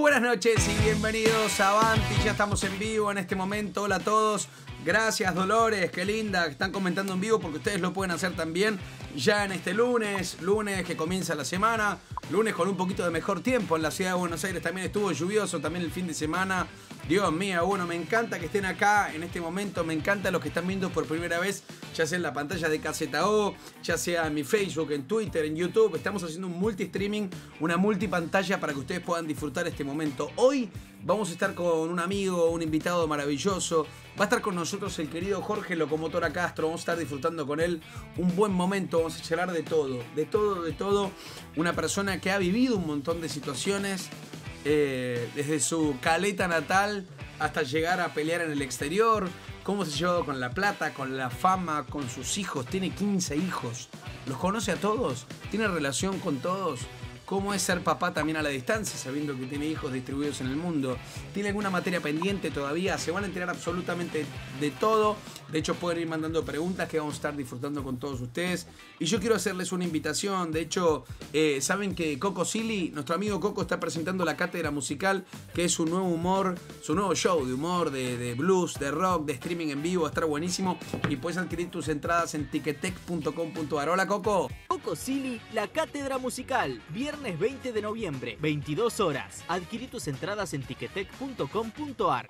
Buenas noches y bienvenidos a Avanti. Ya estamos en vivo en este momento. Hola a todos. Gracias Dolores, qué linda, están comentando en vivo porque ustedes lo pueden hacer también ya en este lunes, lunes que comienza la semana, lunes con un poquito de mejor tiempo en la ciudad de Buenos Aires, también estuvo lluvioso también el fin de semana. Dios mío, bueno, me encanta que estén acá en este momento, me encanta los que están viendo por primera vez, ya sea en la pantalla de KZO, ya sea en mi Facebook, en Twitter, en YouTube, estamos haciendo un multi-streaming, una multipantalla para que ustedes puedan disfrutar este momento. Hoy vamos a estar con un amigo, un invitado maravilloso, va a estar con nosotros el querido Jorge Locomotora Castro, vamos a estar disfrutando con él un buen momento, vamos a charlar de todo, de todo, de todo, una persona que ha vivido un montón de situaciones, eh, desde su caleta natal hasta llegar a pelear en el exterior, cómo se ha llevado con la plata, con la fama, con sus hijos, tiene 15 hijos, los conoce a todos, tiene relación con todos, cómo es ser papá también a la distancia, sabiendo que tiene hijos distribuidos en el mundo. ¿Tiene alguna materia pendiente todavía? Se van a enterar absolutamente de todo. De hecho, pueden ir mandando preguntas que vamos a estar disfrutando con todos ustedes. Y yo quiero hacerles una invitación. De hecho, eh, saben que Coco Silly, nuestro amigo Coco, está presentando la cátedra musical, que es su nuevo humor, su nuevo show de humor, de, blues, de rock, de streaming en vivo. Va a estar buenísimo. Y puedes adquirir tus entradas en ticketec.com.ar. Hola, Coco. Coco Silly, la cátedra musical. Viernes 20 de noviembre, 22 horas. Adquirí tus entradas en ticketec.com.ar.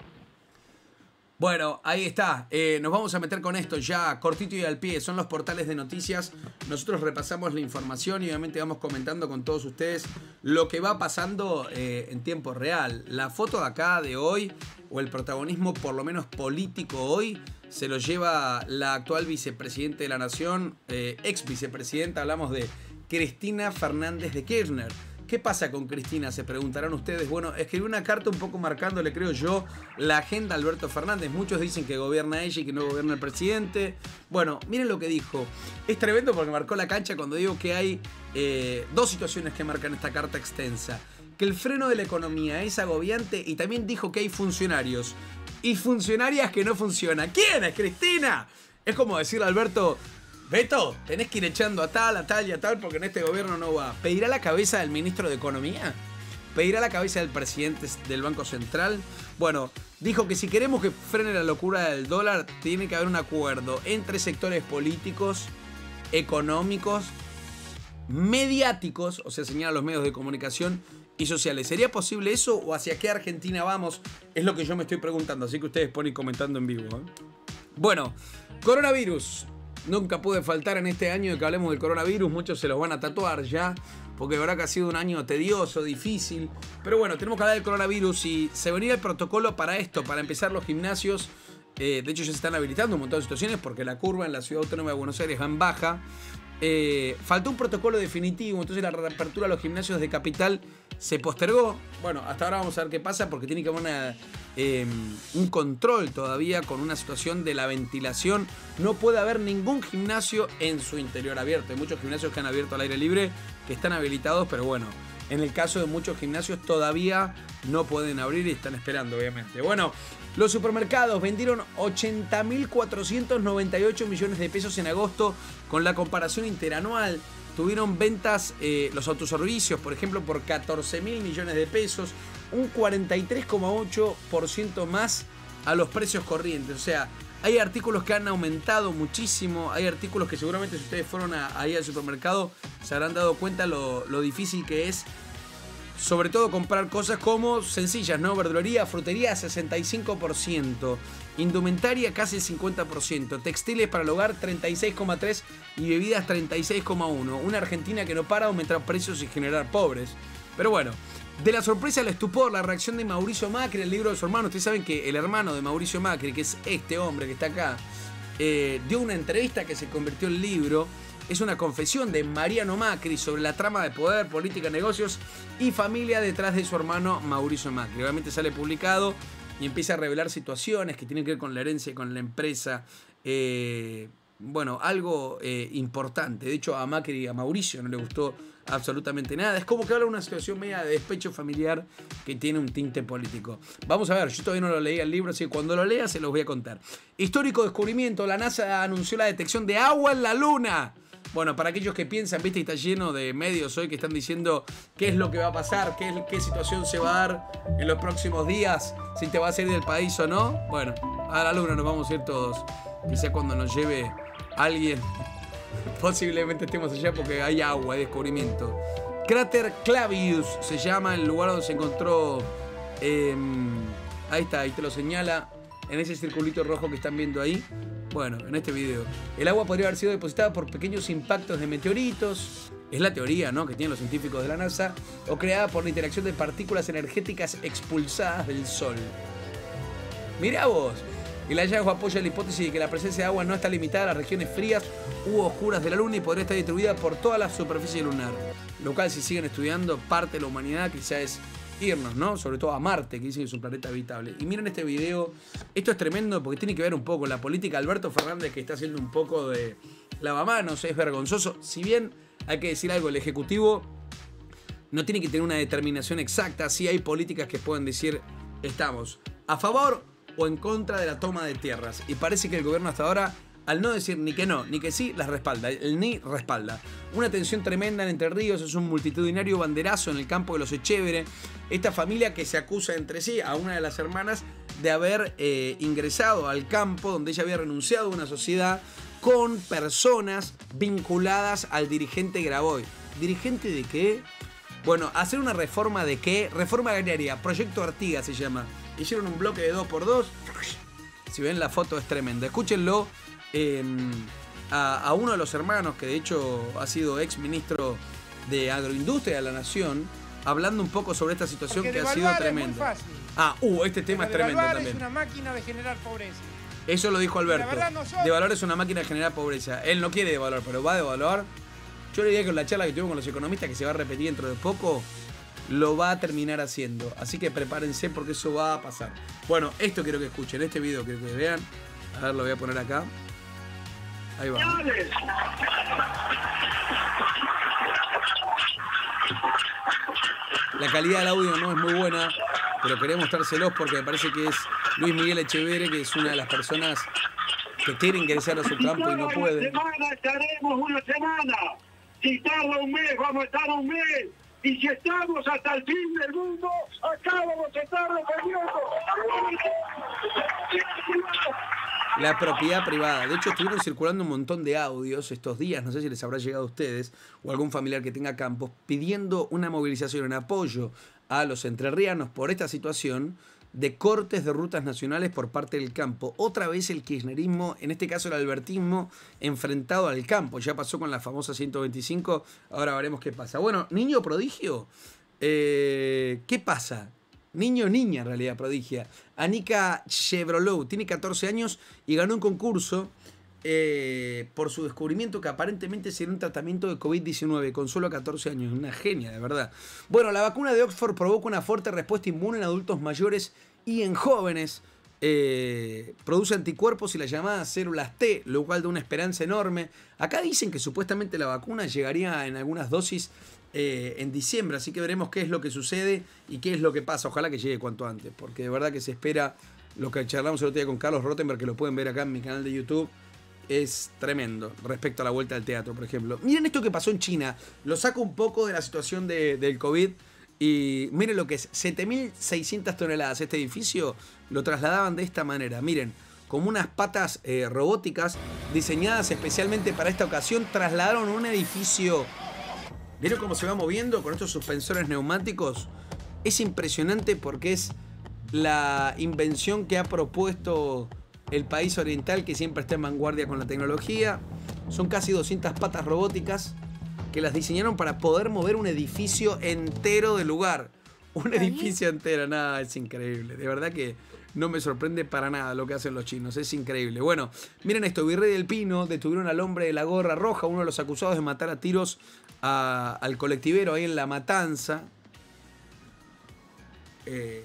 Bueno, ahí está. Eh, nos vamos a meter con esto ya cortito y al pie. Son los portales de noticias. Nosotros repasamos la información y obviamente vamos comentando con todos ustedes lo que va pasando eh, en tiempo real. La foto de acá de hoy, o el protagonismo por lo menos político hoy, se lo lleva la actual vicepresidenta de la Nación, eh, ex vicepresidenta, hablamos de Cristina Fernández de Kirchner. ¿Qué pasa con Cristina? Se preguntarán ustedes. Bueno, escribió una carta un poco marcándole, creo yo, la agenda a Alberto Fernández. Muchos dicen que gobierna ella y que no gobierna el presidente. Bueno, miren lo que dijo. Es tremendo porque marcó la cancha cuando digo que hay eh, dos situaciones que marcan esta carta extensa. Que el freno de la economía es agobiante y también dijo que hay funcionarios y funcionarias que no funcionan. ¿Quién es Cristina? Es como decirle a Alberto, Beto, tenés que ir echando a tal, a tal y a tal porque en este gobierno no va. ¿Pedirá la cabeza del ministro de Economía? ¿Pedirá la cabeza del presidente del Banco Central? Bueno, dijo que si queremos que frene la locura del dólar, tiene que haber un acuerdo entre sectores políticos, económicos, mediáticos, o sea, señala los medios de comunicación y sociales. ¿Sería posible eso o hacia qué Argentina vamos? Es lo que yo me estoy preguntando, así que ustedes ponen comentando en vivo. ¿eh? Bueno, coronavirus. Nunca puede faltar en este año de que hablemos del coronavirus. Muchos se los van a tatuar ya. Porque verdad que ha sido un año tedioso, difícil. Pero bueno, tenemos que hablar del coronavirus y se venía el protocolo para esto, para empezar los gimnasios. Eh, de hecho, ya se están habilitando un montón de situaciones porque la curva en la ciudad autónoma de Buenos Aires va en baja. Eh, faltó un protocolo definitivo, entonces la reapertura de los gimnasios de capital se postergó. Bueno, hasta ahora vamos a ver qué pasa porque tiene que haber em, un control todavía con una situación de la ventilación. No puede haber ningún gimnasio en su interior abierto. Hay muchos gimnasios que han abierto al aire libre que están habilitados, pero bueno, en el caso de muchos gimnasios todavía no pueden abrir y están esperando, obviamente. Bueno, los supermercados vendieron 80.498 millones de pesos en agosto con la comparación interanual. Tuvieron ventas eh, los autoservicios, por ejemplo, por 14 mil millones de pesos, un 43,8% más a los precios corrientes. O sea, hay artículos que han aumentado muchísimo, hay artículos que seguramente si ustedes fueron ahí al supermercado se habrán dado cuenta lo, difícil que es sobre todo comprar cosas como sencillas, ¿no? Verdulería, frutería 65%, indumentaria casi 50%, textiles para el hogar 36,3% y bebidas 36,1%. Una Argentina que no para aumentar precios y generar pobres. Pero bueno, de la sorpresa al estupor, la reacción de Mauricio Macri, el libro de su hermano. Ustedes saben que el hermano de Mauricio Macri, que es este hombre que está acá, eh, dio una entrevista que se convirtió en libro es una confesión de Mariano Macri sobre la trama de poder, política, negocios y familia detrás de su hermano Mauricio Macri. Obviamente sale publicado y empieza a revelar situaciones que tienen que ver con la herencia y con la empresa. Eh, bueno, algo eh, importante. De hecho, a Macri y a Mauricio no le gustó absolutamente nada. Es como que habla de una situación media de despecho familiar que tiene un tinte político. Vamos a ver, yo todavía no lo leí el libro, así que cuando lo lea se los voy a contar. Histórico descubrimiento, la NASA anunció la detección de agua en la Luna. Bueno, para aquellos que piensan, viste, está lleno de medios hoy que están diciendo qué es lo que va a pasar, qué, qué situación se va a dar en los próximos días, si te va a salir del país o no. Bueno, a la luna nos vamos a ir todos. Quizá cuando nos lleve alguien, posiblemente estemos allá porque hay agua, hay descubrimiento. Cráter Clavius se llama el lugar donde se encontró. em, ahí está, ahí te lo señala. En ese circulito rojo que están viendo ahí. Bueno, en este video. El agua podría haber sido depositada por pequeños impactos de meteoritos. Es la teoría, ¿no? Que tienen los científicos de la NASA. O creada por la interacción de partículas energéticas expulsadas del Sol. Mirá vos. El hallazgo apoya la hipótesis de que la presencia de agua no está limitada a las regiones frías u oscuras de la Luna y podría estar distribuida por toda la superficie lunar. Lo cual, si siguen estudiando, parte de la humanidad quizá es irnos, ¿no? Sobre todo a Marte, que dicen que es un planeta habitable. Y miren este video. Esto es tremendo porque tiene que ver un poco con la política. Alberto Fernández que está haciendo un poco de lavamanos, es vergonzoso. Si bien hay que decir algo, el Ejecutivo no tiene que tener una determinación exacta. Sí hay políticas que pueden decir estamos a favor o en contra de la toma de tierras. Y parece que el gobierno hasta ahora, al no decir ni que no, ni que sí, las respalda. El ni respalda. Una tensión tremenda en Entre Ríos, es un multitudinario banderazo en el campo de los Echevere. Esta familia que se acusa entre sí a una de las hermanas de haber eh, ingresado al campo donde ella había renunciado a una sociedad con personas vinculadas al dirigente Graboy. ¿Dirigente de qué? Bueno, hacer una reforma de qué? Reforma agraria, Proyecto Artigas se llama. Hicieron un bloque de 2x2. Si ven la foto es tremenda. Escúchenlo eh, a, a uno de los hermanos, que de hecho ha sido ex ministro de Agroindustria de la Nación, hablando un poco sobre esta situación Porque que ha sido devaluar es muy tremenda. fácil. Ah, uh, este tema es tremendo devaluar también. es una máquina de generar pobreza. Eso lo dijo Alberto. La nosotros- Devaluar es una máquina de generar pobreza. Él no quiere devaluar, pero va a devaluar. Yo le diría que con la charla que tuvimos con los economistas, que se va a repetir dentro de poco, lo va a terminar haciendo. Así que prepárense porque eso va a pasar. Bueno, esto quiero que escuchen, este video quiero que vean. A ver, lo voy a poner acá. Ahí va. La calidad del audio no es muy buena, pero quería mostrárselos porque me parece que es Luis Miguel Echeverre, que es una de las personas que quiere ingresar a su campo y no puede. Una semana estaremos una semana. Si tarda un mes, vamos a estar un mes. Y si estamos hasta el fin del mundo, acá vamos a estar defendiendo. La propiedad privada. De hecho, estuvieron circulando un montón de audios estos días, no sé si les habrá llegado a ustedes o algún familiar que tenga campos, pidiendo una movilización en apoyo a los entrerrianos por esta situación de cortes de rutas nacionales por parte del campo. Otra vez el kirchnerismo, en este caso el albertismo, enfrentado al campo. Ya pasó con la famosa 125, ahora veremos qué pasa. Bueno, niño prodigio, eh, ¿qué pasa? Niño niña, en realidad, prodigia. Anika Chevrolet tiene 14 años y ganó un concurso eh, por su descubrimiento que aparentemente sería un tratamiento de COVID-19 con solo 14 años. Una genia, de verdad. Bueno, la vacuna de Oxford provoca una fuerte respuesta inmune en adultos mayores y en jóvenes. Eh, produce anticuerpos y las llamadas células T, lo cual da una esperanza enorme. Acá dicen que supuestamente la vacuna llegaría en algunas dosis eh, en diciembre, así que veremos qué es lo que sucede y qué es lo que pasa. Ojalá que llegue cuanto antes, porque de verdad que se espera lo que charlamos el otro día con Carlos Rottenberg, que lo pueden ver acá en mi canal de YouTube. Es tremendo respecto a la vuelta al teatro, por ejemplo. Miren esto que pasó en China. Lo saco un poco de la situación de- del COVID. Y miren lo que es. 7.600 toneladas. Este edificio lo trasladaban de esta manera. Miren, como unas patas eh, robóticas diseñadas especialmente para esta ocasión, trasladaron un edificio ¿Vieron cómo se va moviendo con estos suspensores neumáticos? Es impresionante porque es la invención que ha propuesto el país oriental que siempre está en vanguardia con la tecnología. Son casi 200 patas robóticas que las diseñaron para poder mover un edificio entero del lugar. Un edificio entero, nada, es increíble. De verdad que no me sorprende para nada lo que hacen los chinos, es increíble. Bueno, miren esto, Virrey del Pino detuvieron al hombre de la gorra roja, uno de los acusados de matar a tiros a- al colectivero ahí en La Matanza. Eh,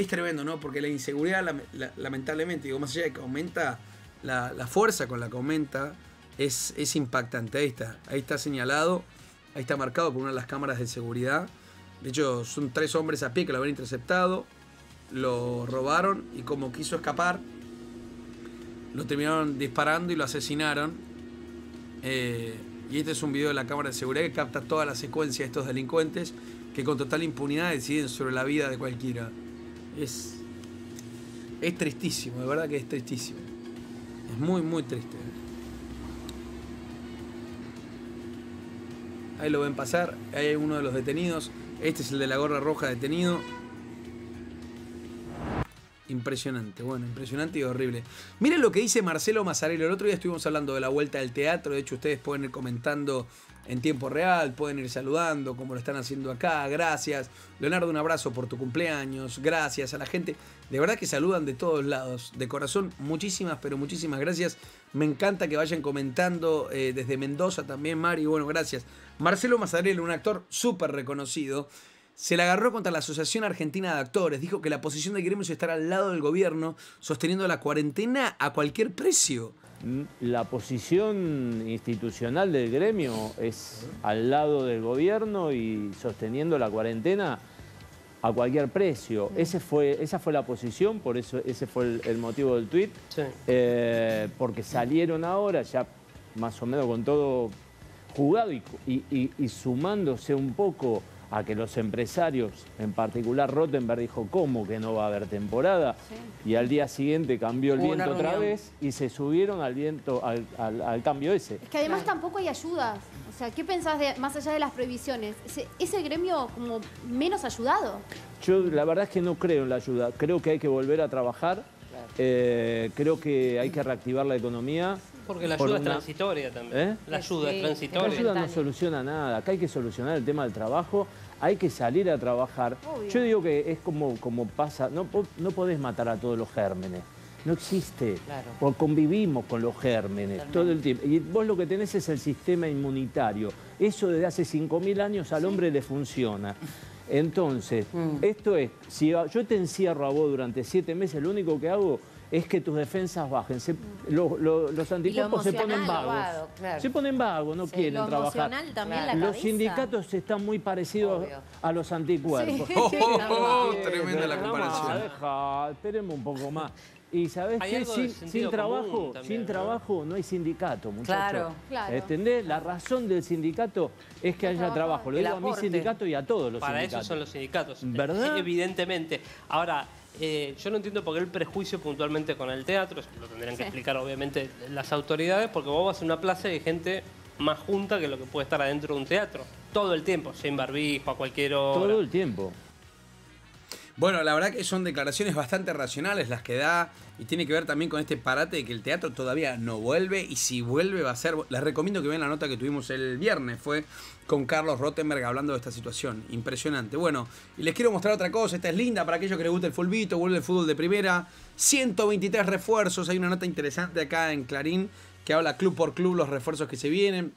es tremendo, ¿no? Porque la inseguridad, lam- la- lamentablemente, digo, más allá de que aumenta la, fuerza con la que aumenta, es, es impactante. Ahí está, ahí está señalado, ahí está marcado por una de las cámaras de seguridad. De hecho, son tres hombres a pie que lo habían interceptado, lo robaron y como quiso escapar, lo terminaron disparando y lo asesinaron. Eh, Y este es un video de la cámara de seguridad que capta toda la secuencia de estos delincuentes que con total impunidad deciden sobre la vida de cualquiera. Es, es tristísimo, de verdad que es tristísimo. Es muy, muy triste. Ahí lo ven pasar, ahí hay uno de los detenidos. Este es el de la gorra roja detenido. Impresionante, bueno, impresionante y horrible. Miren lo que dice Marcelo Mazzarello. El otro día estuvimos hablando de la vuelta del teatro. De hecho, ustedes pueden ir comentando en tiempo real, pueden ir saludando como lo están haciendo acá. Gracias. Leonardo, un abrazo por tu cumpleaños. Gracias a la gente. De verdad que saludan de todos lados. De corazón, muchísimas, pero muchísimas gracias. Me encanta que vayan comentando eh, desde Mendoza también, Mari. Bueno, gracias. Marcelo Mazzarello, un actor súper reconocido se la agarró contra la Asociación Argentina de Actores. Dijo que la posición de gremio es estar al lado del gobierno, sosteniendo la cuarentena a cualquier precio. La posición institucional del gremio es al lado del gobierno y sosteniendo la cuarentena a cualquier precio. Ese fue, esa fue la posición, por eso ese fue el, motivo del tuit. Eh, porque salieron ahora ya más o menos con todo jugado y sumándose un poco a que los empresarios, en particular Rottenberg, dijo, ¿cómo que no va a haber temporada? Y al día siguiente cambió el viento otra vez y se subieron al viento, al, cambio ese. Es que además tampoco hay ayudas. O sea, ¿qué pensás de, más allá de las prohibiciones? ¿Es el gremio como menos ayudado? Yo la verdad es que no creo en la ayuda. Creo que hay que volver a trabajar. Eh, creo que hay que reactivar la economía. Porque la ayuda es transitoria también. ¿Eh? La ayuda es transitoria. La ayuda no soluciona nada. Acá hay que solucionar el tema del trabajo. Hay que salir a trabajar. Yo digo que es como, como pasa, no, no podés matar a todos los gérmenes. No existe. Porque convivimos con los gérmenes todo el tiempo. Y vos lo que tenés es el sistema inmunitario. Eso desde hace 5.000 años al hombre le funciona. Entonces, mm. esto es, si yo te encierro a vos durante siete meses, lo único que hago es que tus defensas bajen. los anticuerpos se ponen vagos. Se ponen vagos, no quieren trabajar. los sindicatos están muy parecidos a los anticuerpos. Oh, tremenda la comparación. esperemos un poco más. Y sabes qué, sin, trabajo, sin trabajo no hay sindicato, muchachos. Claro, ¿Entendés? La razón del sindicato es que haya trabajo. Lo digo a mi sindicato y a todos los sindicatos. Para eso son los sindicatos. ¿Verdad? Evidentemente. Ahora, eh, yo no entiendo por qué el prejuicio puntualmente con el teatro, lo tendrían que explicar obviamente las autoridades, porque vos vas a una plaza y hay gente más junta que lo que puede estar adentro de un teatro. Todo el tiempo, sin barbijo, a cualquier hora. Todo el tiempo. Bueno, la verdad que son declaraciones bastante racionales las que da y tiene que ver también con este parate de que el teatro todavía no vuelve y si vuelve va a ser... Les recomiendo que vean la nota que tuvimos el viernes, fue con Carlos Rottenberg hablando de esta situación. Impresionante. Bueno, y les quiero mostrar otra cosa, esta es linda para aquellos que les gusta el fulbito, vuelve el fútbol de primera, 123 refuerzos, hay una nota interesante acá en Clarín que habla club por club los refuerzos que se vienen.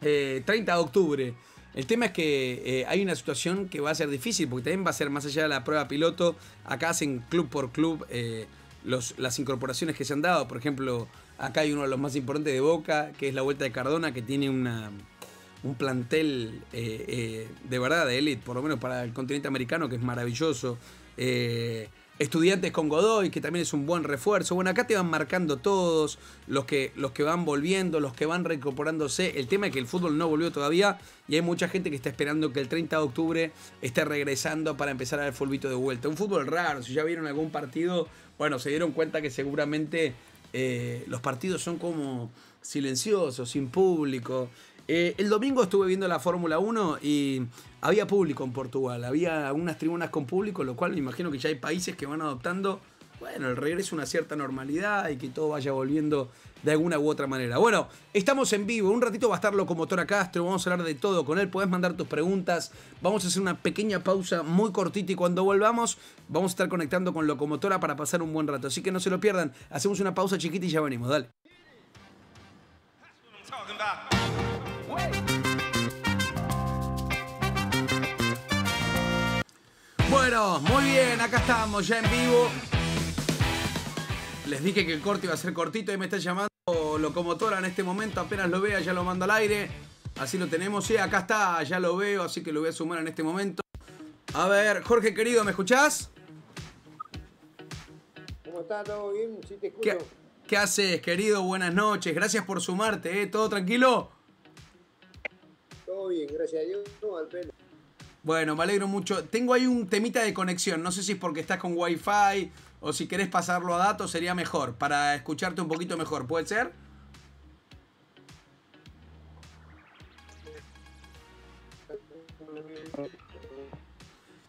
30 eh, de octubre. El tema es que eh, hay una situación que va a ser difícil, porque también va a ser más allá de la prueba piloto. Acá hacen club por club eh, las incorporaciones que se han dado. Por ejemplo, acá hay uno de los más importantes de Boca, que es la Vuelta de Cardona, que tiene una, un plantel eh, de verdad de élite, por lo menos para el continente americano, que es maravilloso. Estudiantes con Godoy, que también es un buen refuerzo. Bueno, acá te van marcando todos, los que, los que van volviendo, los que van reincorporándose. El tema es que el fútbol no volvió todavía y hay mucha gente que está esperando que el 30 de octubre esté regresando para empezar a ver fulbito de vuelta. Un fútbol raro, si ya vieron algún partido, bueno, se dieron cuenta que seguramente eh, los partidos son como silenciosos, sin público. Eh, el domingo estuve viendo la Fórmula 1 y había público en Portugal, había algunas tribunas con público, lo cual me imagino que ya hay países que van adoptando, bueno, el regreso a una cierta normalidad y que todo vaya volviendo de alguna u otra manera. Bueno, estamos en vivo, un ratito va a estar Locomotora Castro, vamos a hablar de todo con él, puedes mandar tus preguntas, vamos a hacer una pequeña pausa muy cortita y cuando volvamos vamos a estar conectando con Locomotora para pasar un buen rato, así que no se lo pierdan, hacemos una pausa chiquita y ya venimos, dale. Bueno, muy bien, acá estamos ya en vivo. Les dije que el corte iba a ser cortito y me está llamando locomotora en este momento. Apenas lo vea, ya lo mando al aire. Así lo tenemos. Sí, acá está, ya lo veo, así que lo voy a sumar en este momento. A ver, Jorge querido, ¿me escuchás? ¿Cómo está? ¿Todo bien? Sí, te escucho. ¿Qué, haces, querido? Buenas noches. Gracias por sumarte, ¿eh? ¿Todo tranquilo? bien, gracias a Dios, no, al pelo. Bueno, me alegro mucho. Tengo ahí un temita de conexión. No sé si es porque estás con Wi-Fi o si querés pasarlo a datos sería mejor para escucharte un poquito mejor. ¿Puede ser?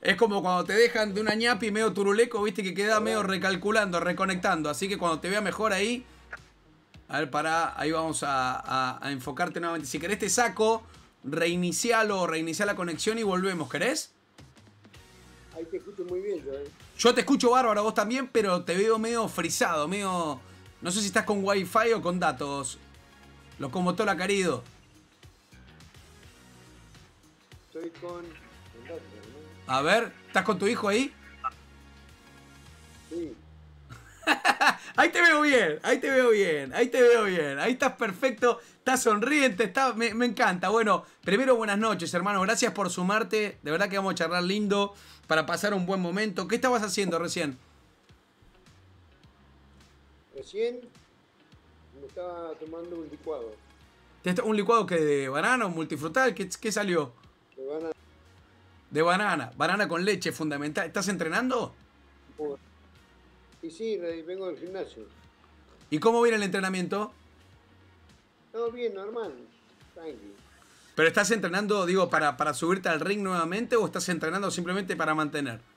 Es como cuando te dejan de una ñapi medio turuleco, viste, que queda medio recalculando, reconectando. Así que cuando te vea mejor ahí. A ver, para. Ahí vamos a, a enfocarte nuevamente. Si querés, te saco reinicialo o reiniciar la conexión y volvemos, ¿querés? Ahí te escucho muy bien, yo, ¿eh? Yo te escucho bárbaro, vos también, pero te veo medio frisado, medio... No sé si estás con wifi o con datos. Locomotora querido. Estoy con... A ver, ¿estás con tu hijo ahí? Sí. ahí te veo bien, ahí te veo bien, ahí te veo bien, ahí estás perfecto, estás sonriente, está, me, encanta. Bueno, primero buenas noches, hermano, gracias por sumarte, de verdad que vamos a charlar lindo para pasar un buen momento. ¿Qué estabas haciendo recién? Recién me estaba tomando un licuado. ¿Un licuado que de banana o multifrutal? ¿Qué, qué salió? De banana. De banana, banana con leche, fundamental. ¿Estás entrenando? Y sí, vengo del gimnasio. ¿Y cómo viene el entrenamiento? Todo bien, normal. Tranquilo. ¿Pero estás entrenando, digo, para, para subirte al ring nuevamente o estás entrenando simplemente para mantener?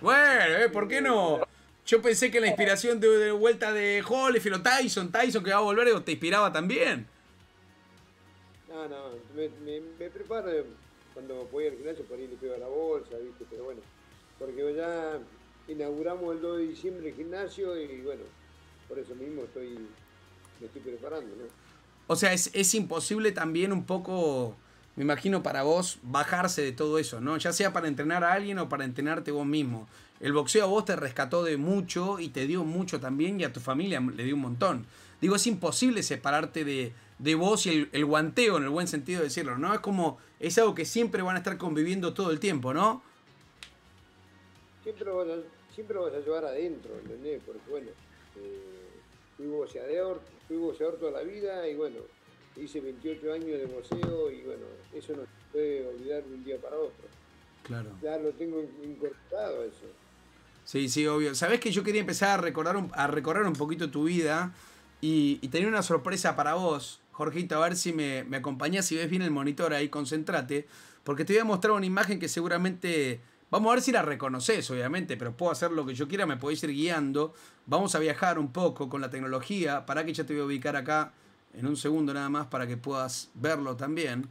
Bueno, ¿eh? ¿por qué no? Yo pensé que la inspiración de, vuelta de Holyfield o Tyson, Tyson que va a volver, te inspiraba también. No, no, me, me, preparo cuando voy al gimnasio por ahí le pego a la bolsa, ¿viste? Pero bueno, porque ya inauguramos el 2 de diciembre el gimnasio y bueno, por eso mismo estoy, me estoy preparando, ¿no? O sea, es, es imposible también un poco, me imagino, para vos bajarse de todo eso, ¿no? Ya sea para entrenar a alguien o para entrenarte vos mismo. El boxeo a vos te rescató de mucho y te dio mucho también y a tu familia le dio un montón. Digo, es imposible separarte de, de vos y el, el, guanteo en el buen sentido de decirlo, ¿no? Es como, es algo que siempre van a estar conviviendo todo el tiempo, ¿no? Siempre lo vas a, siempre vas a llevar adentro, ¿entendés? Porque bueno, eh, fui boxeador, fui boxeador toda la vida y bueno, hice 28 años de boxeo y bueno, eso no se puede olvidar de un día para otro. Claro. Ya lo tengo incorporado eso. Sí, sí, obvio. Sabés que yo quería empezar a recordar un, a recorrer un poquito tu vida y, y tenía una sorpresa para vos, Jorgito, a ver si me, me acompañás, si ves bien el monitor ahí, concéntrate, porque te voy a mostrar una imagen que seguramente Vamos a ver si la reconoces, obviamente, pero puedo hacer lo que yo quiera, me podéis ir guiando. Vamos a viajar un poco con la tecnología. Para que ya te voy a ubicar acá en un segundo nada más para que puedas verlo también.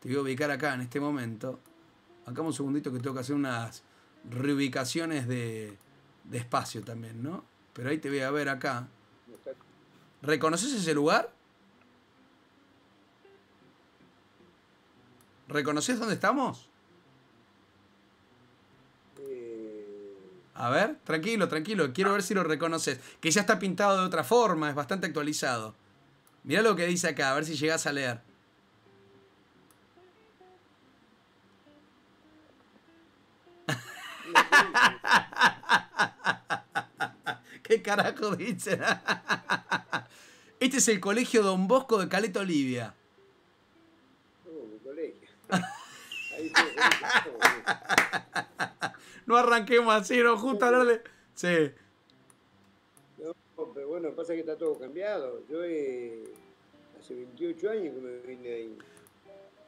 Te voy a ubicar acá en este momento. Acá un segundito que tengo que hacer unas reubicaciones de, de espacio también, ¿no? Pero ahí te voy a ver acá. ¿Reconoces ese lugar? ¿Reconoces dónde estamos? A ver, tranquilo, tranquilo. Quiero ver si lo reconoces. Que ya está pintado de otra forma, es bastante actualizado. Mira lo que dice acá, a ver si llegas a leer. ¿Qué carajo dice? Este es el colegio Don Bosco de Caleta Olivia. mi colegio. no arranquemos así, no justo hablar de. Sí. No, pero bueno, pasa que está todo cambiado. Yo hace 28 años que me vine ahí.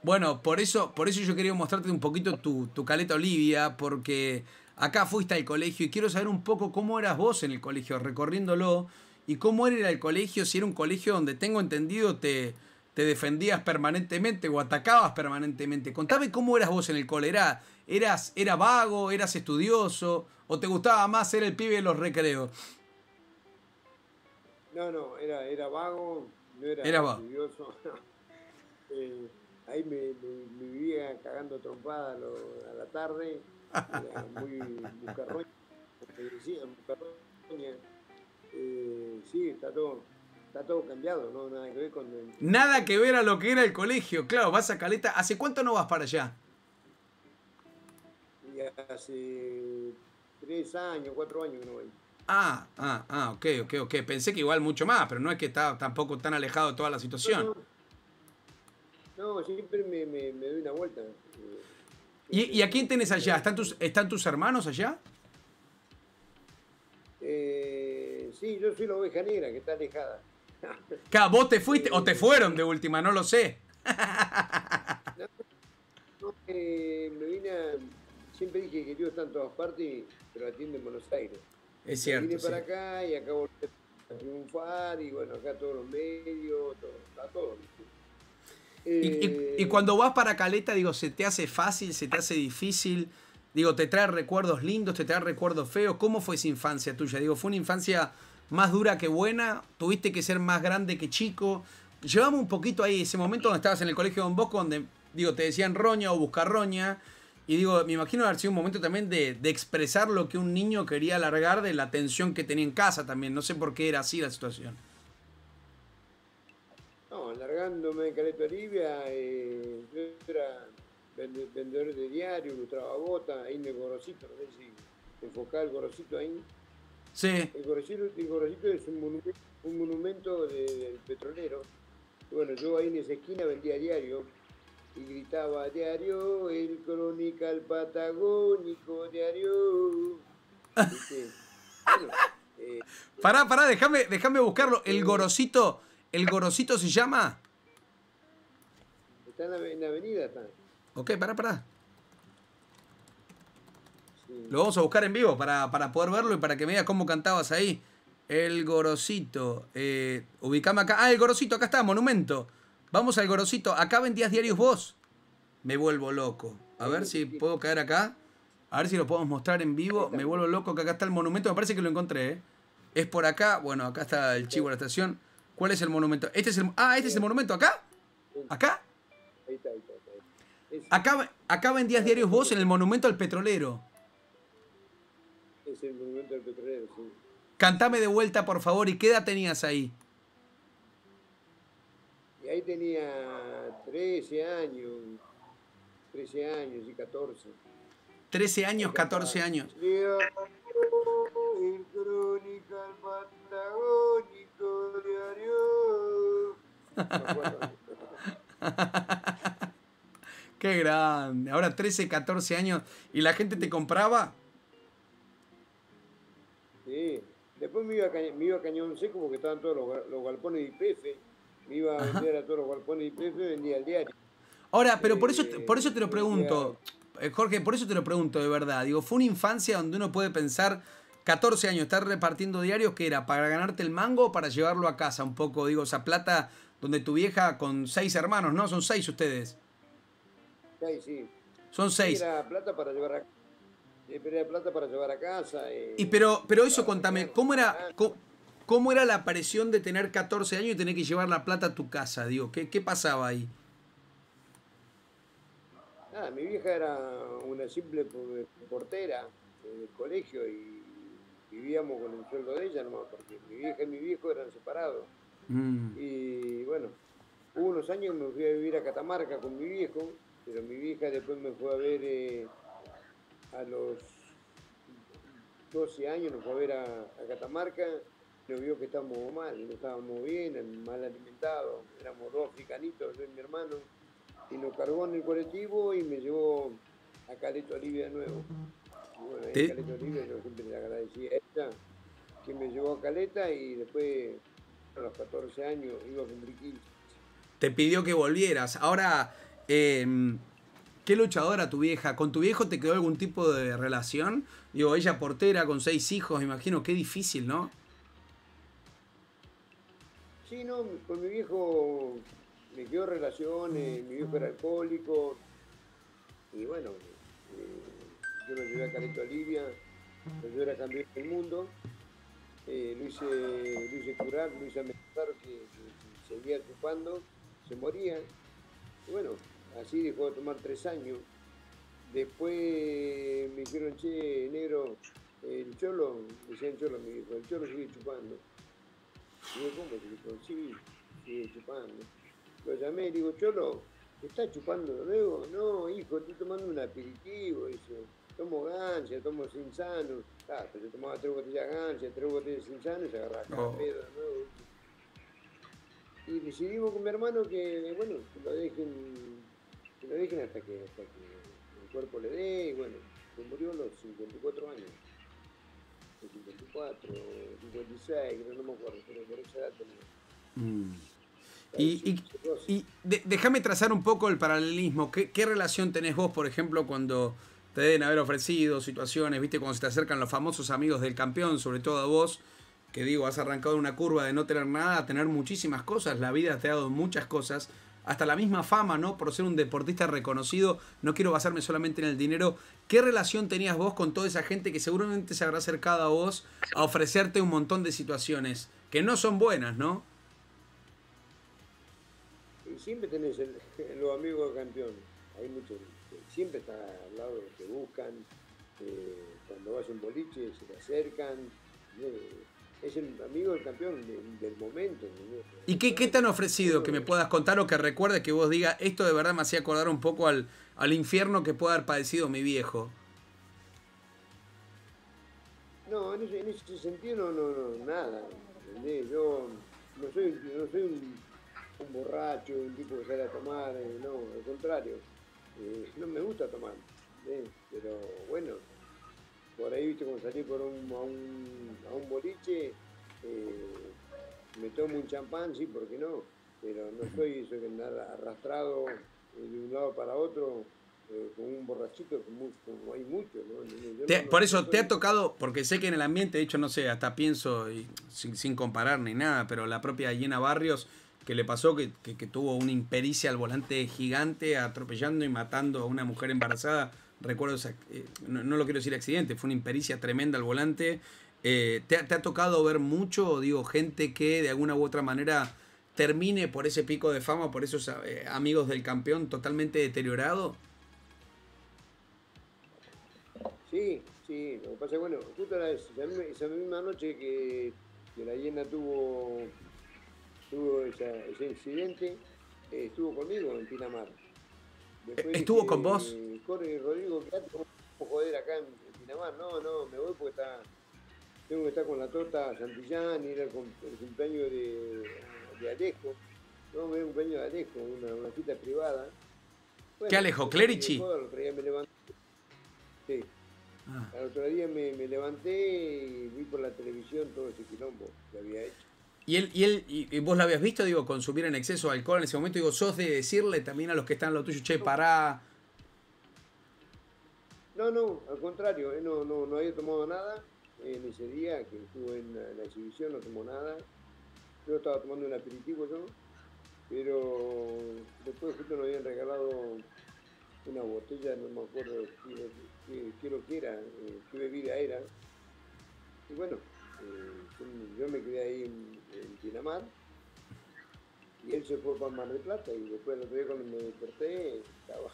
Bueno, por eso, por eso yo quería mostrarte un poquito tu, tu caleta Olivia, porque acá fuiste al colegio y quiero saber un poco cómo eras vos en el colegio, recorriéndolo, y cómo era el colegio, si era un colegio donde tengo entendido te, te defendías permanentemente o atacabas permanentemente. Contame cómo eras vos en el cole. ¿Eras, ¿Era vago? ¿Eras estudioso? ¿O te gustaba más ser el pibe de los recreos? No, no, era, era vago, no era, estudioso. Eh, ahí me, vivía cagando trompada a la tarde, era muy bucarroña, como decían, bucarroña. Eh, sí, está todo, está todo cambiado, no nada que ver con... Nada que ver a lo que era el colegio, claro, vas a Caleta. ¿Hace cuánto no vas para allá? hace tres años, cuatro años que no voy. Ah, ah, ah, ok, ok, ok. Pensé que igual mucho más, pero no es que está tampoco tan alejado de toda la situación. No, siempre me, me, doy una vuelta. ¿Y, a quién tenés allá? ¿Están tus, ¿Están tus hermanos allá? Eh, sí, yo soy la oveja negra que está alejada. ¿Vos te fuiste o te fueron de última? No lo sé. no, eh, me vine a, Siempre dije que Dios está en todas partes, pero atiende en Buenos Aires. Es cierto. vine para acá y acá volví a triunfar y bueno, acá todos los medios, todo, todo. y, y, cuando vas para Caleta, digo, ¿se te hace fácil, se te hace difícil? Digo, ¿te trae recuerdos lindos, te trae recuerdos feos? ¿Cómo fue esa infancia tuya? Digo, ¿fue una infancia más dura que buena? ¿Tuviste que ser más grande que chico? Llevamos un poquito ahí ese momento donde estabas en el colegio Don Bosco, donde, digo, te decían roña o buscar roña. Y digo, me imagino haber sido un momento también de, expresar lo que un niño quería alargar de la tensión que tenía en casa también. No sé por qué era así la situación. No, alargándome en Caleta Olivia, eh, yo era vendedor de diario, ilustraba bota, ahí el Gorosito, no enfocaba el Gorosito ahí. Sí. El Gorosito, es un monumento, un monumento del petrolero. bueno, yo ahí en esa esquina vendía diario y gritaba diario, el crónica el patagónico, diario. eh, pará, pará, déjame, déjame buscarlo. El Gorosito, ¿el Gorosito se llama? Está en la, avenida, está. Ok, pará, pará. Lo vamos a buscar en vivo para, poder verlo y para que me digas cómo cantabas ahí. El Gorosito. Eh, ubicame acá. Ah, el Gorosito, acá está, monumento. Vamos al Gorosito. Acá vendías diarios vos. Me vuelvo loco. A ver si puedo caer acá. A ver si lo podemos mostrar en vivo. Me vuelvo loco que acá está el monumento. Me parece que lo encontré. ¿eh? Es por acá. Bueno, acá está el chivo de la estación. ¿Cuál es el monumento? Este es el. Ah, este es el monumento. ¿Acá? ¿Acá? Acá, acá vendías diarios vos en el monumento al petrolero. El monumento al petrolero, sí. Cantame de vuelta, por favor. ¿Y qué edad tenías ahí? Y ahí tenía 13 años, 13 años y 14. 13 años, 14 años. El crónica patagónico diario. Qué grande. Ahora 13, 14 años. ¿Y la gente te compraba? Sí. Después me iba a, me iba a Cañón Seco porque estaban todos los, los galpones de IPF me iba a vender a todos los galpones y pepe, vendía el diario. Ahora, pero por eso, eh, por eso te lo pregunto, eh, Jorge, por eso te lo pregunto de verdad. Digo, fue una infancia donde uno puede pensar 14 años, estar repartiendo diarios, que era para ganarte el mango o para llevarlo a casa un poco, digo, esa plata donde tu vieja con seis hermanos, ¿no? Son seis ustedes. Seis, sí. Son seis. Era plata para llevar a, era plata para llevar a casa. Eh, y pero, pero eso contame, ¿cómo era, ¿Cómo era la presión de tener 14 años y tener que llevar la plata a tu casa? Digo, ¿qué, qué pasaba ahí? Nada, mi vieja era una simple portera del colegio y vivíamos con el sueldo de ella nomás, porque mi vieja y mi viejo eran separados. Mm. Y bueno, hubo unos años me fui a vivir a Catamarca con mi viejo, pero mi vieja después me fue a ver eh, a los 12 años, nos fue a ver a, a Catamarca nos vio que estábamos mal, no estábamos bien, mal alimentados, éramos dos africanitos, yo y mi hermano, y nos cargó en el colectivo y me llevó a Caleta Olivia de nuevo. Y bueno, ahí Caleta Olivia yo siempre le agradecí a ella, que me llevó a Caleta y después a los 14 años iba a cumplir 15. Te pidió que volvieras. Ahora, em, qué luchadora tu vieja. ¿Con tu viejo te quedó algún tipo de relación? Digo, ella portera con seis hijos, imagino, qué difícil, ¿no? Sí, no, con mi viejo me quedó relaciones, mi viejo era alcohólico, y bueno, eh, yo lo llevé a Caleta Olivia, lo llevé a cambiar el mundo, eh, lo, hice, lo hice curar, lo hice amenazar que, seguía chupando, se moría, y bueno, así dejó de tomar tres años. Después me dijeron, che, negro, el cholo, decían cholo mi viejo, el cholo sigue chupando. Digo, ¿cómo? Dijo, sí, sigue chupando. Lo llamé y digo, Cholo, ¿estás chupando luego? No, hijo, estoy tomando un aperitivo. Dice, tomo gancia, tomo sinsano. Ah, pero yo tomaba tres botellas de gancia, tres botellas de sinsano y se agarraba cada pedo de nuevo. y decidimos con mi hermano que, bueno, que lo dejen, que lo dejen hasta que, hasta que el cuerpo le dé, y bueno, se murió a los 54 años. 54, 56, creo, no me acuerdo, pero por esa edad tenía. Mm. Y, y, déjame trazar un poco el paralelismo. ¿Qué, ¿Qué, relación tenés vos, por ejemplo, cuando te deben haber ofrecido situaciones, viste, cuando se te acercan los famosos amigos del campeón, sobre todo a vos, que digo, has arrancado una curva de no tener nada a tener muchísimas cosas, la vida te ha dado muchas cosas, hasta la misma fama, ¿no? Por ser un deportista reconocido, no quiero basarme solamente en el dinero. ¿Qué relación tenías vos con toda esa gente que seguramente se habrá acercado a vos a ofrecerte un montón de situaciones que no son buenas, ¿no? Y siempre tenés los amigos campeón. Hay muchos, siempre está al lado de los que buscan. Eh, cuando vas a un boliche se te acercan. Eh, es el amigo del campeón del momento. ¿Y qué, qué te han ofrecido que me puedas contar o que recuerdes que vos digas, esto de verdad me hacía acordar un poco al, al infierno que puede haber padecido mi viejo? No, en ese, en ese sentido no, no, no nada. Yo no soy, no soy un, un, borracho, un tipo que sale a tomar, eh, no, al contrario. Eh, no me gusta tomar, pero bueno, por ahí, viste, como salí por un, a, un, a un boliche, eh, me tomo un champán, sí, ¿por qué no? Pero no soy eso que andar arrastrado de un lado para otro eh, con un borrachito, como, hay mucho. ¿no? por eso te ha tocado, porque sé que en el ambiente, de hecho, no sé, hasta pienso, y sin, sin comparar ni nada, pero la propia Llena Barrios, que le pasó que, que, que, tuvo una impericia al volante gigante, atropellando y matando a una mujer embarazada recuerdo, eh, no, lo quiero decir accidente, fue una impericia tremenda al volante. Eh, ¿te, ha tocado ver mucho, digo, gente que de alguna u otra manera termine por ese pico de fama, por esos eh, amigos del campeón totalmente deteriorado? Sí, sí, lo que pasa es bueno, justo esa, misma noche que, la llena tuvo, tuvo ese incidente, estuvo conmigo en Pinamar. ¿Estuvo con vos? Corre Rodrigo, ¿qué joder acá en, Pinamar? No, no, me voy porque está, tengo que estar con la torta Santillán, ir al el cumpleaños de, de Alejo. No, me voy un cumpleaños de Alejo, una, una cita privada. ¿Qué Alejo? ¿Clerici? El otro día me levanté. Sí. Ah. El otro día me, me levanté y vi por la televisión todo ese quilombo que había hecho. Y él, y él, y vos lo habías visto, digo, consumir en exceso de alcohol en ese momento, digo, sos de decirle también a los que están en lo tuyo, che, pará. No, no, al contrario, él no, no, no había tomado nada en ese día que estuvo en la, exhibición, no tomó nada. Yo estaba tomando un aperitivo yo, pero después justo nos habían regalado una botella, no me acuerdo qué, lo que era, eh, qué bebida era. Y bueno, eh, yo me quedé ahí en, en y él se fue para Mar de Plata y después el otro día cuando me desperté estaba,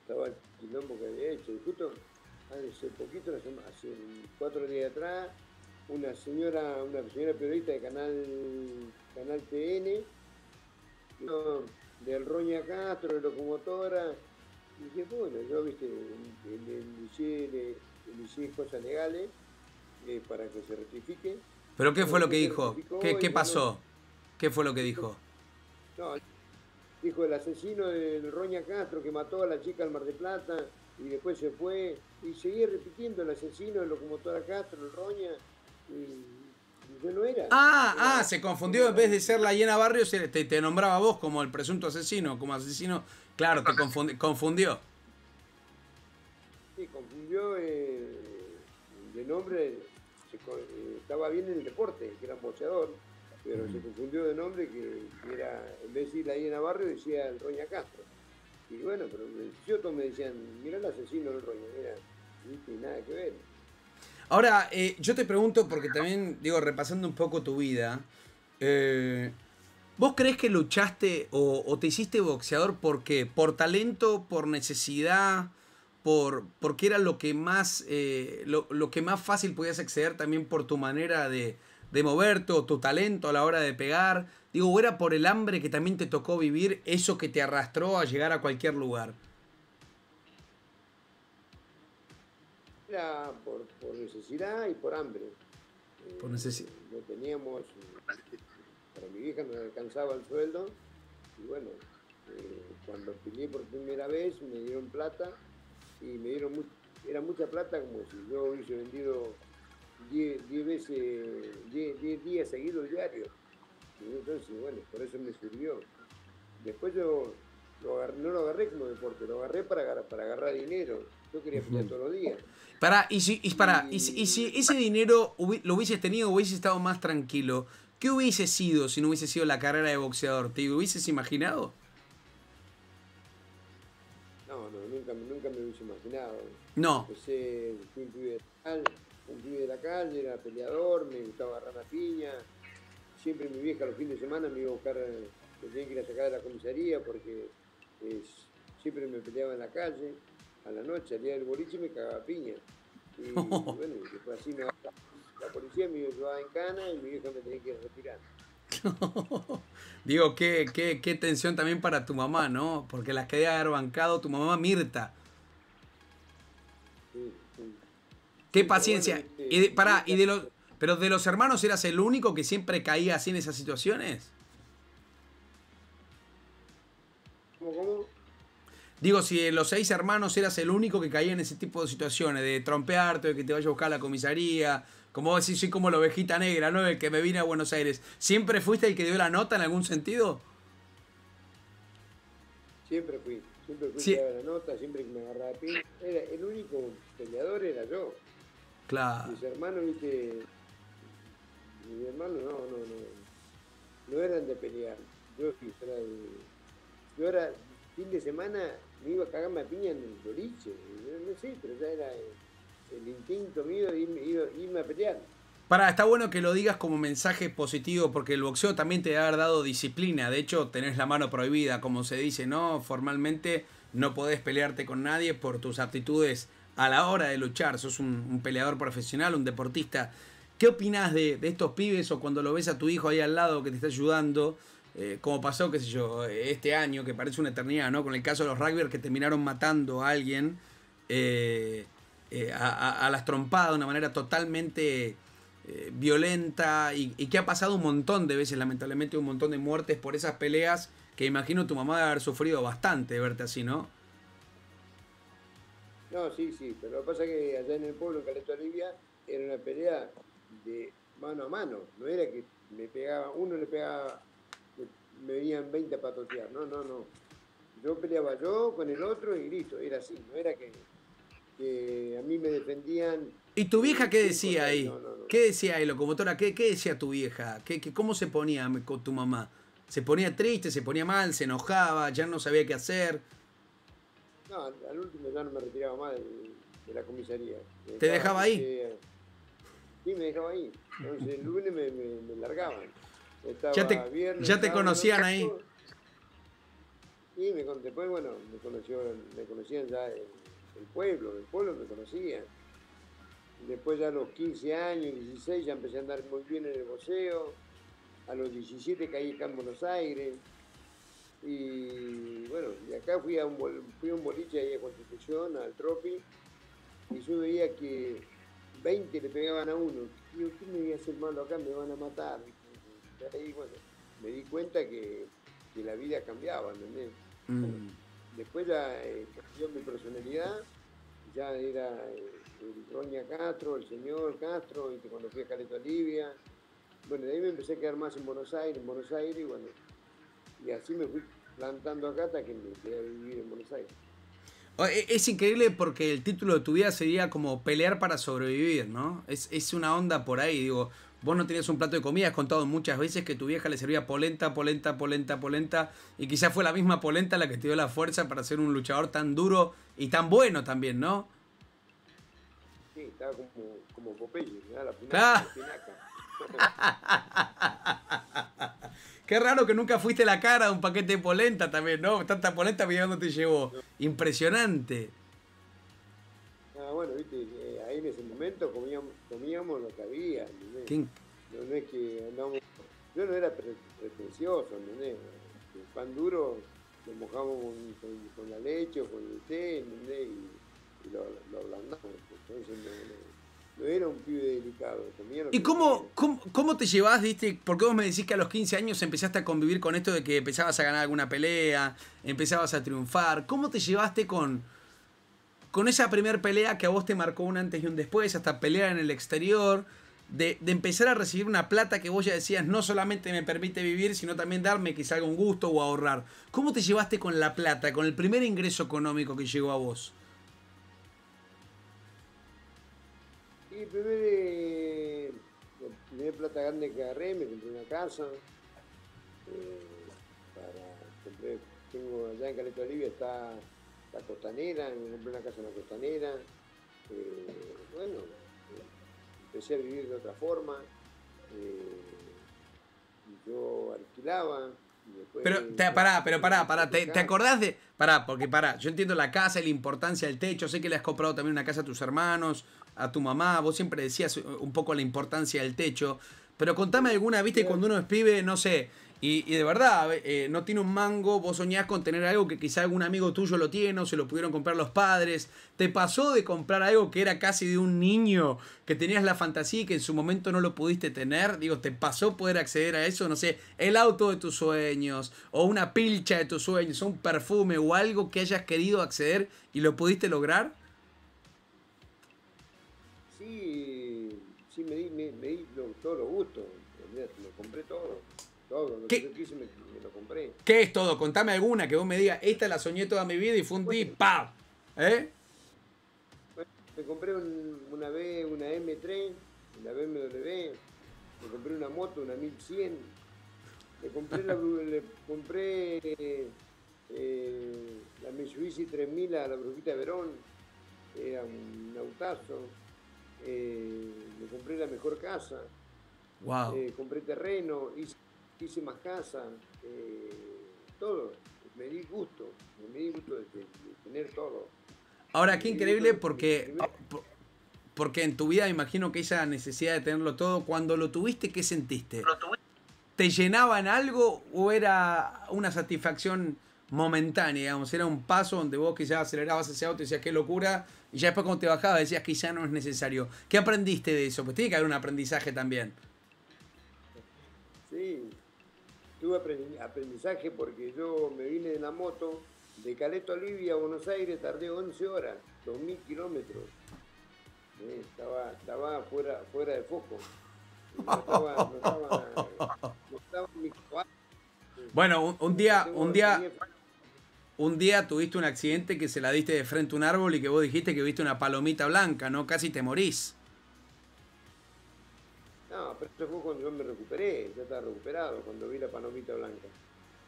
estaba el quilombo que había hecho. Y justo hace poquito, hace cuatro días atrás, una señora, una señora periodista de Canal, Canal TN, del Roña Castro, de locomotora, y dije, bueno, yo viste, inicié cosas legales eh, para que se rectifique. ¿Pero qué fue lo que dijo? ¿Qué, qué pasó? ¿Qué fue lo que dijo? No, dijo el asesino del Roña Castro que mató a la chica al Mar de Plata y después se fue y seguía repitiendo el asesino del locomotora Castro, el Roña, y yo no era. Ah, ah, se confundió, en vez de ser la llena barrio, te, te nombraba vos como el presunto asesino, como asesino, claro, te confundió. Sí, confundió eh, de nombre eh, estaba bien en el deporte, que era un boxeador, pero se confundió de nombre que, era, en vez de decir ahí en Navarro, decía el Roña Castro. Y bueno, pero yo todos me decían, mira el asesino del Roña, mira, no nada que ver. Ahora, eh, yo te pregunto, porque también, digo, repasando un poco tu vida, eh, ¿vos crees que luchaste o, o, te hiciste boxeador porque por talento, por necesidad, por, porque era lo que más, eh, lo, que más fácil podías acceder también por tu manera de, de moverte o tu talento a la hora de pegar. Digo, ¿o era por el hambre que también te tocó vivir eso que te arrastró a llegar a cualquier lugar? Era por, necesidad y por hambre. Por necesidad. no teníamos, para mi vieja no alcanzaba el sueldo. Y bueno, eh, cuando peleé por primera vez me dieron plata y me dieron era mucha plata como si yo hubiese vendido 10 veces, 10 días seguidos diarios. entonces, bueno, por eso me sirvió. Después yo no lo agarré como deporte, lo agarré para, para agarrar dinero. Yo quería pelear todos los días. Para, y si, y, para, y, si ese dinero lo hubieses tenido, hubiese estado más tranquilo, ¿qué hubiese sido si no hubiese sido la carrera de boxeador? ¿Te hubieses imaginado? No. Fui un pibe de la calle, un pibe de la calle, era peleador, me gustaba agarrar la piña. Siempre mi vieja los fines de semana me iba a buscar, me tenía que ir a sacar de la comisaría porque siempre me peleaba en la calle, a la noche, al día del boliche me cagaba piña. Y bueno, después así me la policía me llevaba en cana y mi vieja me tenía que ir retirando. Digo, qué, qué, qué tensión también para tu mamá, ¿no? Porque la que haber bancado tu mamá Mirta. Qué paciencia. y de, y de los, pero de los hermanos eras el único que siempre caía así en esas situaciones. Digo, si de los seis hermanos eras el único que caía en ese tipo de situaciones, de trompearte, de que te vaya a buscar a la comisaría, como decís, soy como la ovejita negra, ¿no? El que me vine a Buenos Aires. ¿Siempre fuiste el que dio la nota en algún sentido? Siempre fui, siempre fui el que daba la nota, siempre que me agarraba pin. Era, el único peleador era yo. Claro. Mis hermanos, viste, mis hermanos no, no, no, no eran de pelear. Yo era de, yo era, fin de semana, me iba a cagarme a piña en el boliche. No, sé, pero ya era el, instinto mío de irme, a pelear. Para, está bueno que lo digas como mensaje positivo porque el boxeo también te ha dado disciplina. De hecho, tenés la mano prohibida, como se dice, ¿no? Formalmente no podés pelearte con nadie por tus aptitudes a la hora de luchar. Sos un, peleador profesional, un deportista. ¿Qué opinás de, estos pibes o cuando lo ves a tu hijo ahí al lado que te está ayudando? Eh, como pasó, qué sé yo, este año, que parece una eternidad, ¿no? Con el caso de los rugby que terminaron matando a alguien eh, eh, a, las trompadas de una manera totalmente violenta y, que ha pasado un montón de veces, lamentablemente, un montón de muertes por esas peleas que imagino tu mamá debe haber sufrido bastante de verte así, ¿no? No, sí, sí, pero lo que pasa es que allá en el pueblo, en Caleta Olivia, era una pelea de mano a mano, no era que me pegaba, uno le pegaba me venían 20 a patotear. No, no, no. Yo peleaba yo con el otro y listo, era así. No era que, a mí me defendían. ¿Y tu vieja qué decía ahí? ¿Qué decía ahí, locomotora? ¿Qué, qué decía tu vieja? ¿Qué, qué, ¿Cómo se ponía con tu mamá? ¿Se ponía triste, se ponía mal, se enojaba, ya no sabía qué hacer? No, al último ya no me retiraba más de, la comisaría. ¿Te dejaba ahí? sí, me dejaba ahí. Entonces el lunes me, me, me largaban ya te, ya te conocían ahí. Sí, me, después, bueno, me, conoció, me conocían ya el, pueblo, el pueblo me conocían. Después ya a los 15 años, 16, ya empecé a andar muy bien en el boxeo. A los 17 caí acá en Buenos Aires. Y bueno, de acá fui a un, fui a un boliche ahí a Constitución, al Tropi. Y yo veía que 20 le pegaban a uno. Y yo, ¿qué me voy a hacer malo acá? Me van a matar ahí, bueno, me di cuenta que, la vida cambiaba, ¿entendés? Mm. Después ya eh, cambió mi personalidad, ya era eh, el Roña Castro, el señor Castro, y cuando fui a Caleta Olivia. Bueno, de ahí me empecé a quedar más en Buenos Aires, en Buenos Aires, y bueno, y así me fui plantando acá hasta que me quedé a vivir en Buenos Aires. E, es increíble porque el título de tu vida sería como pelear para sobrevivir, ¿no? Es, es una onda por ahí, digo, Vos no tenías un plato de comida, has contado muchas veces que tu vieja le servía polenta, polenta, polenta, polenta, y quizás fue la misma polenta la que te dio la fuerza para ser un luchador tan duro y tan bueno también, ¿no? Sí, estaba como, como Popeye, la ah. Qué raro que nunca fuiste la cara de un paquete de polenta también, ¿no? Tanta polenta que no te llevó. Impresionante. Ah, bueno, viste, eh, ahí en ese momento comíamos, comíamos lo que había. No, no, es que andamos. Yo no era pretencioso, ¿entendés? El pan duro lo mojamos con, la leche o con el té, ¿entendés? Y, lo, lo, ablandamos. Entonces no era un pibe delicado. ¿Y cómo, cómo, te llevas, viste? Porque vos me decís que a los 15 años empezaste a convivir con esto de que empezabas a ganar alguna pelea, empezabas a triunfar. ¿Cómo te llevaste con, con esa primera pelea que a vos te marcó un antes y un después, hasta pelear en el exterior? De, de, empezar a recibir una plata que vos ya decías no solamente me permite vivir, sino también darme quizá algún gusto o ahorrar. ¿Cómo te llevaste con la plata, con el primer ingreso económico que llegó a vos? Y primer, eh, la primera plata grande que agarré, me compré una casa. Eh, para, tengo allá en Caleta Olivia está la costanera, me compré una casa en la costanera. Eh, bueno, empecé a vivir de otra forma. yo alquilaba. Pero, te, pará, pero pará, pará, ¿te, ¿te, acordás de...? Pará, porque pará, yo entiendo la casa y la importancia del techo, sé que le has comprado también una casa a tus hermanos, a tu mamá, vos siempre decías un poco la importancia del techo, pero contame alguna, viste, cuando uno es pibe, no sé, y, de verdad, eh, no tiene un mango, vos soñás con tener algo que quizá algún amigo tuyo lo tiene o se lo pudieron comprar los padres. ¿Te pasó de comprar algo que era casi de un niño, que tenías la fantasía y que en su momento no lo pudiste tener? Digo, ¿te pasó poder acceder a eso? No sé, el auto de tus sueños, o una pilcha de tus sueños, o un perfume, o algo que hayas querido acceder y lo pudiste lograr? Sí me di, me, di todos los gustos. Me compré todo. Todo lo que yo quise me, lo compré. ¿Qué es todo? Contame alguna que vos me digas, esta la soñé toda mi vida y fue un día, ¡pam! ¿Eh? me compré una B, una M3, una BMW, me compré una moto, una 1100, le compré la, le compré eh, la Mitsubishi 3000 a la Brujita de Verón, era un autazo, eh, me compré la mejor casa, wow. Eh, compré terreno, hice, más casa, eh, todo. Me di gusto, me di gusto de, tener todo. Ahora, qué increíble porque, porque en tu vida me imagino que esa necesidad de tenerlo todo, cuando lo tuviste, ¿qué sentiste? ¿Te llenaba en algo o era una satisfacción momentánea, digamos? Era un paso donde vos quizás acelerabas ese auto y decías, qué locura, y ya después cuando te bajabas decías que ya no es necesario. ¿Qué aprendiste de eso? Pues tiene que haber un aprendizaje también. Sí, tuve aprendizaje porque yo me vine de la moto de Caleto Olivia a Buenos Aires, tardé 11 horas, 2.000 kilómetros. estaba, estaba fuera, fuera de foco. bueno, un, día, un día, un día tuviste un accidente que se la diste de frente a un árbol y que vos dijiste que viste una palomita blanca, ¿no? Casi te morís. No, pero eso fue cuando yo me recuperé, ya estaba recuperado, cuando vi la palomita blanca.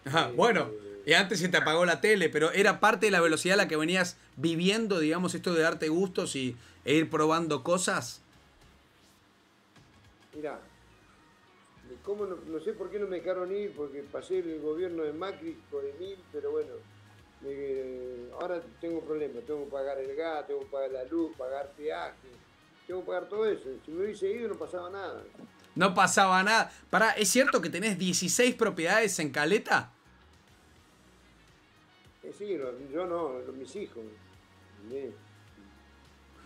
Ajá, eh, bueno, y antes se te apagó la tele, pero era parte de la velocidad a la que venías viviendo, digamos, esto de darte gustos y, e ir probando cosas. Mira, ¿cómo no, no, sé por qué no me dejaron ir, porque pasé el gobierno de Macri por el mil, pero bueno, ahora tengo problemas, tengo que pagar el gas, tengo que pagar la luz, pagar peaje, tengo que pagar todo eso. Si me hubiese ido no pasaba nada. No pasaba nada. Para, ¿es cierto que tenés 16 propiedades en Caleta? Eh, sí, yo no, mis hijos.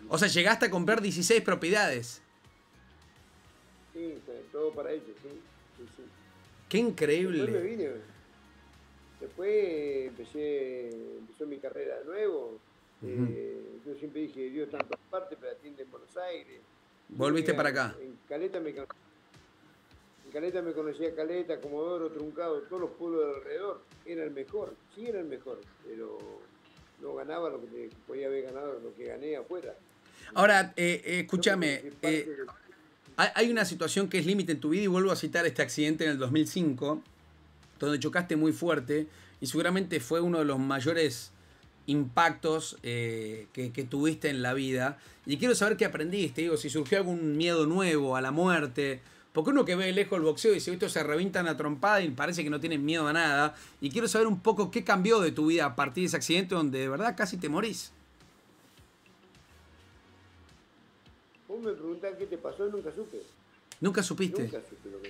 O sea, llegaste a comprar 16 propiedades. Sí, todo para ellos, sí. Qué increíble. Después empecé, empezó mi carrera de nuevo. Eh, yo siempre dije, Dios está en todas partes, pero atiende en Buenos Aires. ¿Volviste para acá? En Caleta me en Caleta me conocía Caleta, Comodoro, Truncado, todos los pueblos de alrededor. Era el mejor, sí era el mejor, pero no ganaba lo que podía haber ganado, lo que gané afuera. Ahora, eh, eh, escúchame, hay una situación que es límite en tu vida y vuelvo a citar este accidente en el 2005 donde chocaste muy fuerte y seguramente fue uno de los mayores impactos eh, que, tuviste en la vida. Y quiero saber qué aprendiste, digo, si surgió algún miedo nuevo a la muerte. Porque uno que ve lejos el boxeo y dice, esto se revientan a trompada y parece que no tienen miedo a nada. Y quiero saber un poco qué cambió de tu vida a partir de ese accidente donde de verdad casi te morís. Vos me preguntás qué te pasó y nunca supe. Nunca supiste.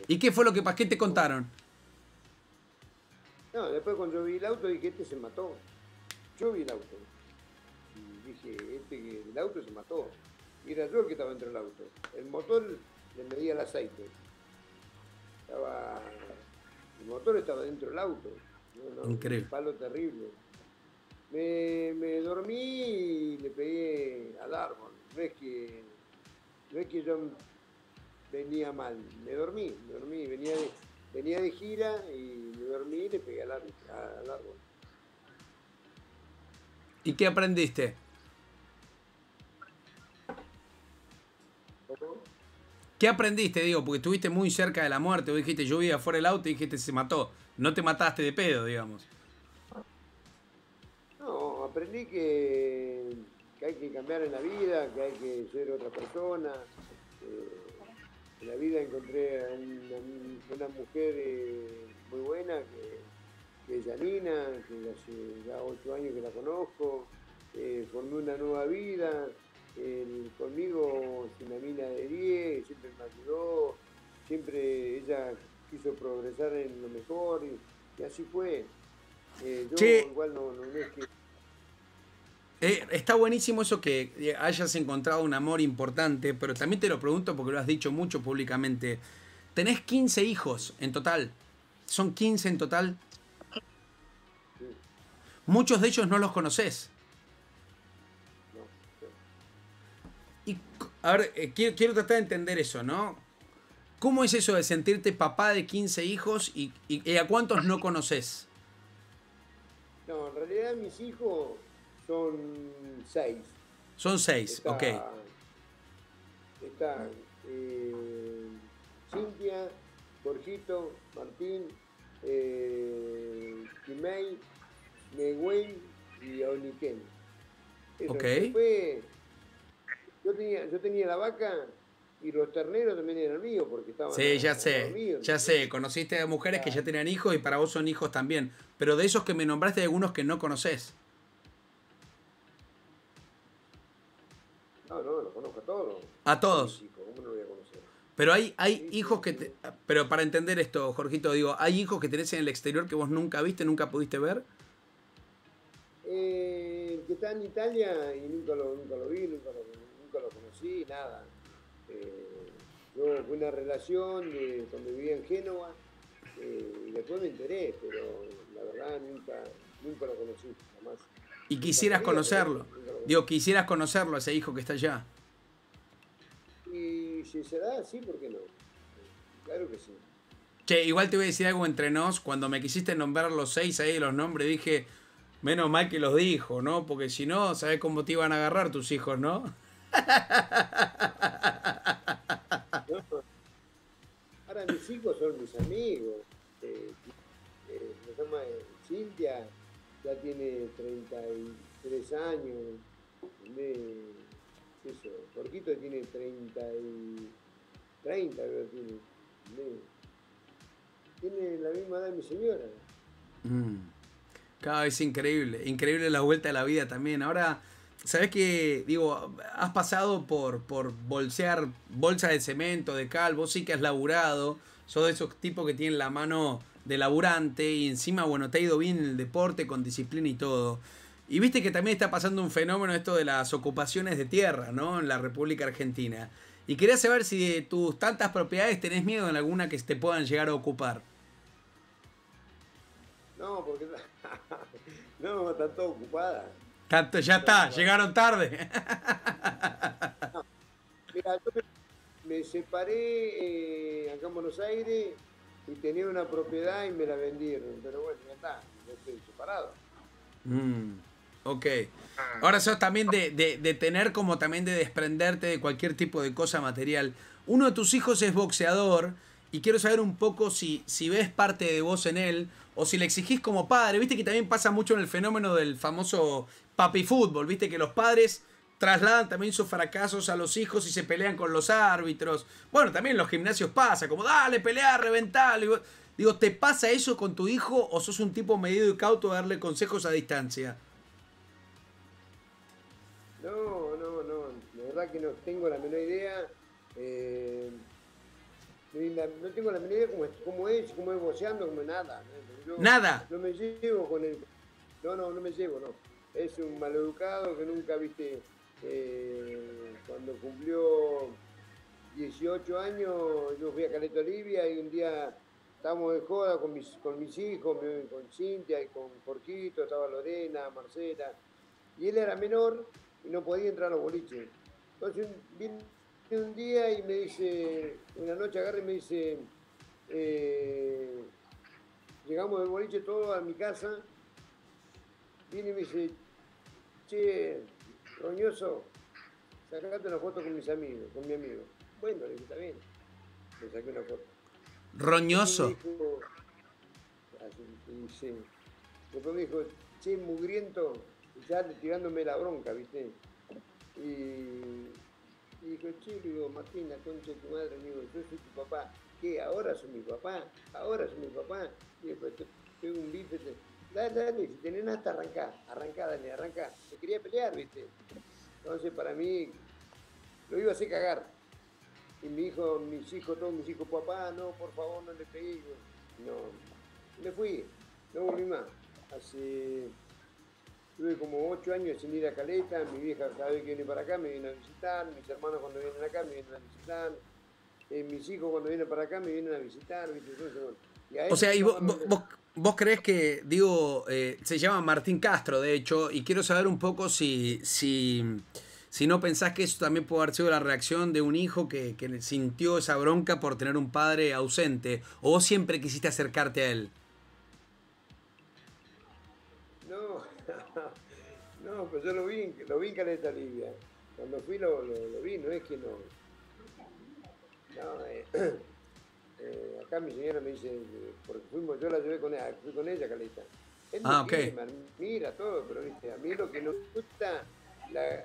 ¿Y qué fue lo que pasó? ¿Qué te contaron? No, después cuando yo vi el auto dije, este se mató. Yo vi el auto. Y dije, este el auto se mató. y era yo el que estaba dentro del auto. El motor le medía el aceite. Estaba, el motor estaba dentro del auto. Increíble. Un palo terrible. Me, me, dormí y le pegué al árbol. No es que, no es que yo venía mal, me dormí, me dormí, venía de, venía de gira y me dormí y le pegué al árbol. ¿Y qué aprendiste? ¿Qué aprendiste, digo? Porque estuviste muy cerca de la muerte. Vos dijiste, yo vivía fuera del auto y dijiste, se mató. No te mataste de pedo, digamos. No, aprendí que, hay que cambiar en la vida, que hay que ser otra persona. Eh, en la vida encontré a una, mujer eh, muy buena, que, es Janina, que hace ya ocho años que la conozco. Eh, formé una nueva vida conmigo es una mina de 10, siempre me ayudó, siempre ella quiso progresar en lo mejor y, así fue. Eh, yo igual no, es que... Eh, está buenísimo eso que hayas encontrado un amor importante, pero también te lo pregunto porque lo has dicho mucho públicamente. Tenés 15 hijos en total. ¿Son 15 en total? Muchos de ellos no los conoces. A ver, eh, quiero, tratar de entender eso, ¿no? ¿Cómo es eso de sentirte papá de 15 hijos y, a cuántos no conoces? No, en realidad mis hijos son seis. Son seis, ok. Está eh, Cintia, Jorgito, Martín, eh, Kimei, y Oniken. Ok. Yo tenía, yo tenía la vaca y los terneros también eran míos porque estaban. Sí, ya sé, ya sé. Conociste a mujeres que ya tenían hijos y para vos son hijos también. Pero de esos que me nombraste, hay algunos que no conoces. No, no, los conozco a todos. A todos. Pero hay, hay hijos que... Te, pero para entender esto, Jorgito, digo, ¿hay hijos que tenés en el exterior que vos nunca viste, nunca pudiste ver? Eh, que está en Italia y nunca lo, nunca lo vi, nunca lo vi lo conocí, nada. Eh, yo fue una relación de, cuando vivía en Génova eh, y después me enteré, pero la verdad nunca, nunca lo conocí, jamás. ¿Y quisieras conocerlo? Digo, quisieras conocerlo a ese hijo que está allá. Y si se da, sí, ¿por qué no? Claro que sí. Che, igual te voy a decir algo entre nos. Cuando me quisiste nombrar los seis ahí, los nombres, dije, menos mal que los dijo, ¿no? Porque si no, ¿sabes cómo te iban a agarrar tus hijos, no? Ahora mis hijos son mis amigos. Eh, eh, se llama Cintia, ya tiene 33 años. Eso, Porquito tiene 30 y 30, creo que tiene. tiene la misma edad de mi señora. Mm. Cada vez increíble, increíble la vuelta de la vida también. Ahora ¿Sabes que, digo, has pasado por, por bolsear bolsas de cemento, de cal, vos sí que has laburado, sos de esos tipos que tienen la mano de laburante y encima, bueno, te ha ido bien en el deporte con disciplina y todo. Y viste que también está pasando un fenómeno esto de las ocupaciones de tierra, ¿no? En la República Argentina. Y quería saber si de tus tantas propiedades tenés miedo en alguna que te puedan llegar a ocupar. No, porque no, están todas ocupadas. Tanto, ya está, llegaron tarde. Mira, yo me, separé eh, acá en Buenos Aires y tenía una propiedad y me la vendieron. Pero bueno, ya está, yo estoy separado. Mm, ok. Ahora sos también de, de, tener como también de desprenderte de cualquier tipo de cosa material. Uno de tus hijos es boxeador y quiero saber un poco si, si ves parte de vos en él o si le exigís como padre. Viste que también pasa mucho en el fenómeno del famoso papi fútbol, viste que los padres trasladan también sus fracasos a los hijos y se pelean con los árbitros. Bueno, también en los gimnasios pasa, como dale, pelea, reventale. Digo, ¿te pasa eso con tu hijo o sos un tipo medido y cauto de darle consejos a distancia? No, no, no. La verdad que no tengo la menor idea. Eh, no tengo la menor idea cómo es, cómo es, cómo es boceando, como nada. nada. No me llevo con él. No, no, no me llevo, no es un maleducado que nunca, viste, eh, cuando cumplió 18 años, yo fui a Caleta Olivia y un día estábamos de joda con mis, con mis hijos, con Cintia y con Jorquito, estaba Lorena, Marcela, y él era menor y no podía entrar a los boliches. Entonces viene un día y me dice, una noche agarra y me dice, eh, llegamos del boliche todo a mi casa, viene y me dice, che, roñoso, sacate una foto con mis amigos, con mi amigo. Bueno, le dije, está bien. Le saqué una foto. Roñoso. Después me dijo, che, mugriento, ya tirándome la bronca, ¿viste? Y, y dijo, le digo, Martín, la concha de tu madre, digo, yo soy tu papá. ¿Qué? ¿Ahora soy mi papá? ¿Ahora soy mi papá? Y después tengo un bife, dale, dale, si tenés hasta arrancá, arrancá, dale, arrancá. Se quería pelear, ¿viste? Entonces, para mí, lo iba a hacer cagar. Y mi hijo, mis hijos, todos mis hijos, papá, no, por favor, no le pegué. No, me fui, no volví más. Hace, tuve como ocho años sin ir a Caleta, mi vieja cada vez que viene para acá me viene a visitar, mis hermanos cuando vienen acá me vienen a visitar, eh, mis hijos cuando vienen para acá me vienen a visitar, o sea, y vos, vos, crees que, digo, eh, se llama Martín Castro, de hecho, y quiero saber un poco si, si si no pensás que eso también puede haber sido la reacción de un hijo que, sintió esa bronca por tener un padre ausente, o vos siempre quisiste acercarte a él. No, pues yo lo vi, lo vi en Caleta Libia. Cuando fui lo, lo, vi, no es que no. No, eh, eh, acá mi señora me dice, porque fuimos, yo la llevé con ella, fui con ella, Caleta. ah, ok. mira todo, pero viste, a mí lo que no gusta, la, eh,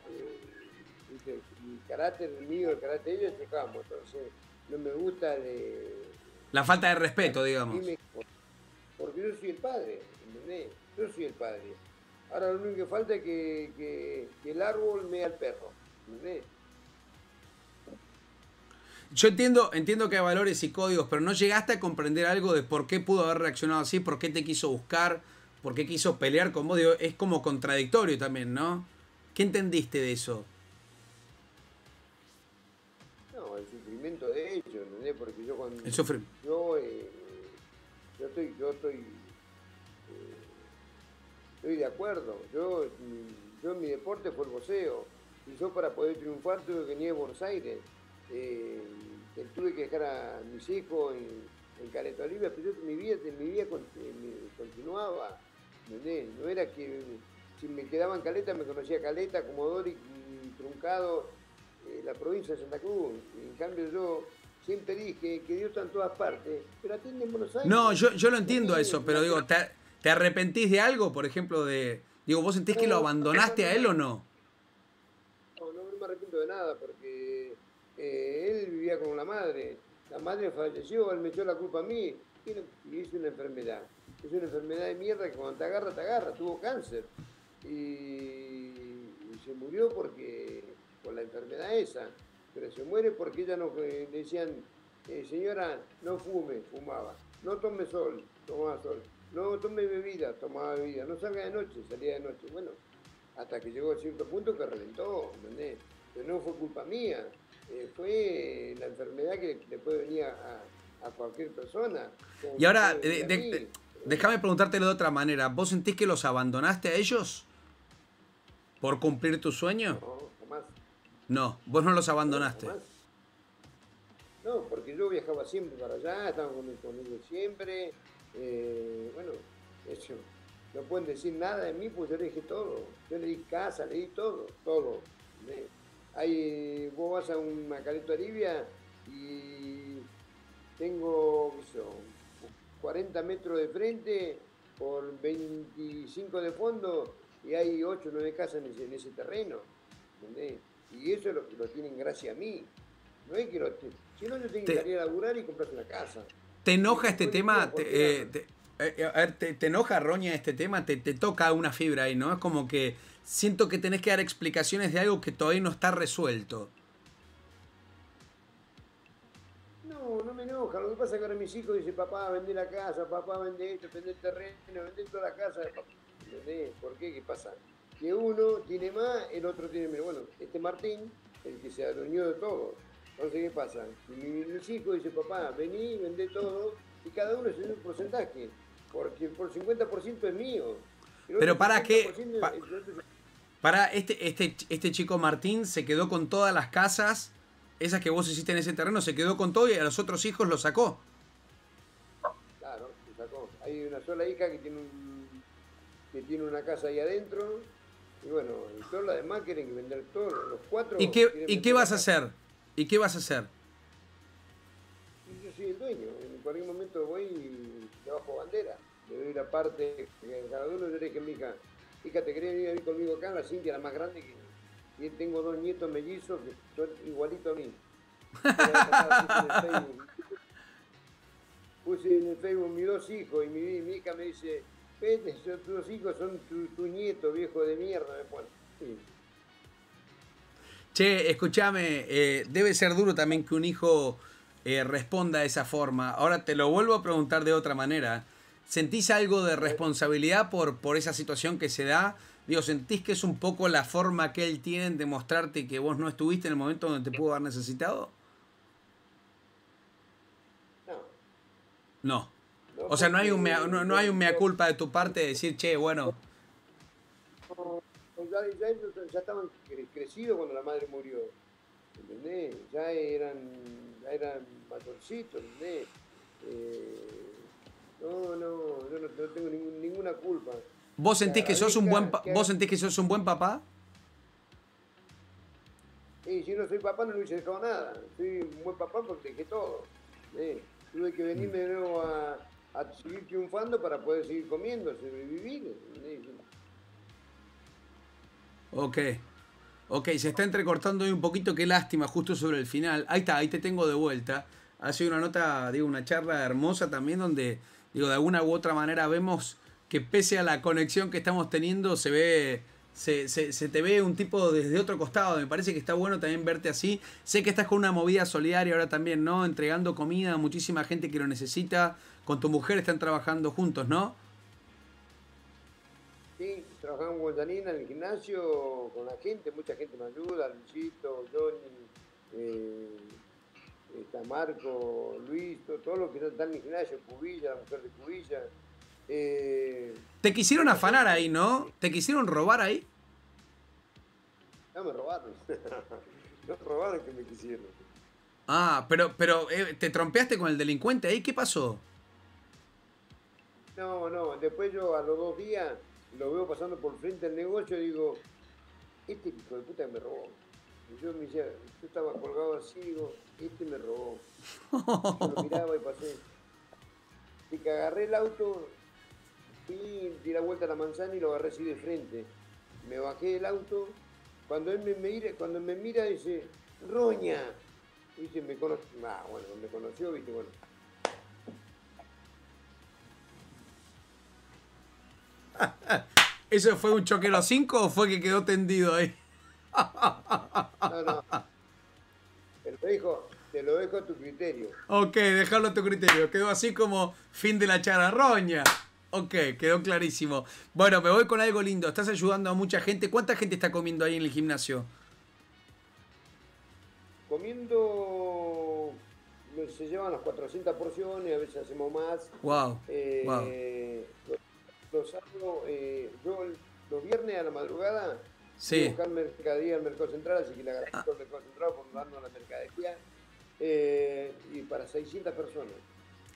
el carácter mío, el carácter de ellos, chocamos. Entonces, no me gusta La falta de respeto, digamos. porque yo soy el padre, ¿entendés? Yo soy el padre. Ahora lo único que falta es que, el árbol mea al perro, ¿entendés? Yo entiendo, entiendo que hay valores y códigos, pero no llegaste a comprender algo de por qué pudo haber reaccionado así, por qué te quiso buscar, por qué quiso pelear con vos. es como contradictorio también, ¿no? ¿Qué entendiste de eso? de ellos, ¿entendés? Porque yo cuando... Yo, eh, yo estoy, yo estoy, estoy de acuerdo. Yo, yo mi deporte fue el boxeo. Y yo para poder triunfar tuve que venir a Buenos Aires. Eh, tuve que dejar a mis hijos en, Caleta Olivia, pero yo, mi vida, mi vida continuaba. ¿entendés? No era que si me quedaba en Caleta me conocía Caleta, Comodoro y Truncado eh, la provincia de Santa Cruz. En cambio yo siempre dije que Dios está en todas partes, pero atiende en Buenos Aires. No, yo, yo lo entiendo eso, pero digo, ¿te, arrepentís de algo? Por ejemplo, de... Digo, ¿vos sentís que lo abandonaste a él o no? No, no, me arrepiento de nada, porque eh, él vivía con la madre. La madre falleció, él me echó la culpa a mí y hizo una enfermedad. Es una enfermedad de mierda que cuando te agarra, te agarra. Tuvo cáncer. y se murió porque con la enfermedad esa, pero se muere porque ella no eh, decían, eh, señora, no fume, fumaba, no tome sol, tomaba sol, no tome bebida, tomaba bebida, no salga de noche, salía de noche. Bueno, hasta que llegó a cierto punto que reventó, ¿entendés? Pero no fue culpa mía, eh, fue la enfermedad que le puede venir a, cualquier persona. Y ahora, déjame preguntártelo de otra manera, ¿vos sentís que los abandonaste a ellos? ¿Por cumplir tu sueño? No, vos no los abandonaste. No, porque yo viajaba siempre para allá, estaba con, ellos siempre. Eh, bueno, eso, no pueden decir nada de mí, pues yo le dije todo. Yo le di casa, le di todo, todo. Hay, vos vas a una caleta Aribia y tengo, qué sé 40 metros de frente por 25 de fondo y hay 8 o 9 casas en ese, en ese terreno. ¿entendés? Y eso lo, lo tienen gracias a mí. No es que lo, si no, yo tengo que salir a laburar y comprarse una casa. ¿Te enoja este tema? Te, eh, eh, a ver, te, enoja, Roña, este tema? Te, te toca una fibra ahí, ¿no? Es como que siento que tenés que dar explicaciones de algo que todavía no está resuelto. No, no me enoja. Lo que pasa es que ahora mis hijos dicen, papá, vende la casa, papá, vende esto, vende el terreno, vende toda la casa. ¿Por qué? ¿Qué pasa? que uno tiene más, el otro tiene menos. Bueno, este Martín el que se adueñó de todo. Entonces, ¿qué pasa? Mi, mis hijos dicen, papá, vení, vendé todo, y cada uno es un porcentaje, porque por 50% es mío. Pero para qué... para este, este, este chico Martín se quedó con todas las casas, esas que vos hiciste en ese terreno, se quedó con todo y a los otros hijos lo sacó. Claro, lo sacó. Hay una sola hija que tiene, que tiene una casa ahí adentro. Y bueno, y todos los demás quieren vender todo, los cuatro. ¿Y qué, ¿y qué vas a hacer? ¿Y qué vas a hacer? Yo soy el dueño. En cualquier momento voy y le bajo bandera. Le doy la parte que cada uno le dije, mi hija, hija, te quería venir a vivir conmigo acá, la Cintia, la más grande que. Y tengo dos nietos mellizos que son igualitos a mí. Puse en el Facebook mis dos hijos y mi, mi hija me dice, vete, tus dos hijos son tu, tu nieto, viejo de mierda. Bueno, sí. Che, escúchame, eh, debe ser duro también que un hijo eh, responda de esa forma. Ahora te lo vuelvo a preguntar de otra manera. ¿Sentís algo de responsabilidad por, por esa situación que se da? Digo, ¿sentís que es un poco la forma que él tiene de mostrarte que vos no estuviste en el momento donde te pudo haber necesitado? No. No. O sea, no hay un mea, no, no hay un mea culpa de tu parte de decir, che, bueno, ya, ya, ya, estaban crecidos cuando la madre murió, ¿entendés? Ya eran, ya eran mayorcitos, ¿entendés? Eh, no, no, yo no, no tengo ningún, ninguna culpa. ¿Vos sentís que sos un buen vos sentís que sos un buen papá? Sí, si no soy papá no le hubiese dejado nada. Soy un buen papá porque dejé todo. ¿eh? Tuve que venirme de nuevo a, a, seguir triunfando para poder seguir comiendo, sobrevivir. Ok. Ok, se está entrecortando hoy un poquito, qué lástima, justo sobre el final. Ahí está, ahí te tengo de vuelta. Ha sido una nota, digo, una charla hermosa también donde, digo, de alguna u otra manera vemos que pese a la conexión que estamos teniendo, se ve, se, se, te ve un tipo desde otro costado. Me parece que está bueno también verte así. Sé que estás con una movida solidaria ahora también, ¿no? Entregando comida a muchísima gente que lo necesita. Con tu mujer están trabajando juntos, ¿no? Sí, trabajamos con Janina en el gimnasio, con la gente, mucha gente me ayuda, Luisito, Johnny, eh, está Marco, Luis, todo, lo que está en el gimnasio, Cubilla, la mujer de Cubilla. Eh, Te quisieron afanar ahí, ¿no? ¿Te quisieron robar ahí? No me robaron. no robaron que me quisieron. Ah, pero, pero eh, ¿te trompeaste con el delincuente ahí? ¿Qué pasó? No, no, después yo a los dos días lo veo pasando por frente del negocio y digo, este hijo de puta me robó. Y yo me decía, yo estaba colgado así, digo, este me robó. Yo lo miraba y pasé. Y que agarré el auto, fui, di la vuelta a la manzana y lo agarré así de frente. Me bajé del auto, cuando él me mira, cuando me mira dice, Roña. Dice, me conoce, ah, bueno, me conoció, viste, bueno. ¿Eso fue un choquero 5 o fue que quedó tendido ahí? no, no. Te lo, dejo, te lo dejo a tu criterio. Ok, dejarlo a tu criterio. Quedó así como fin de la chararroña. Ok, quedó clarísimo. Bueno, me voy con algo lindo. Estás ayudando a mucha gente. ¿Cuánta gente está comiendo ahí en el gimnasio? Comiendo se llevan las 400 porciones, a veces hacemos más. Wow. Eh, wow los sábados, eh, yo los viernes a la madrugada sí. buscar mercadería al Mercado Central, así que le agradezco al Mercado Central por darnos la mercadería. Eh, y para 600 personas.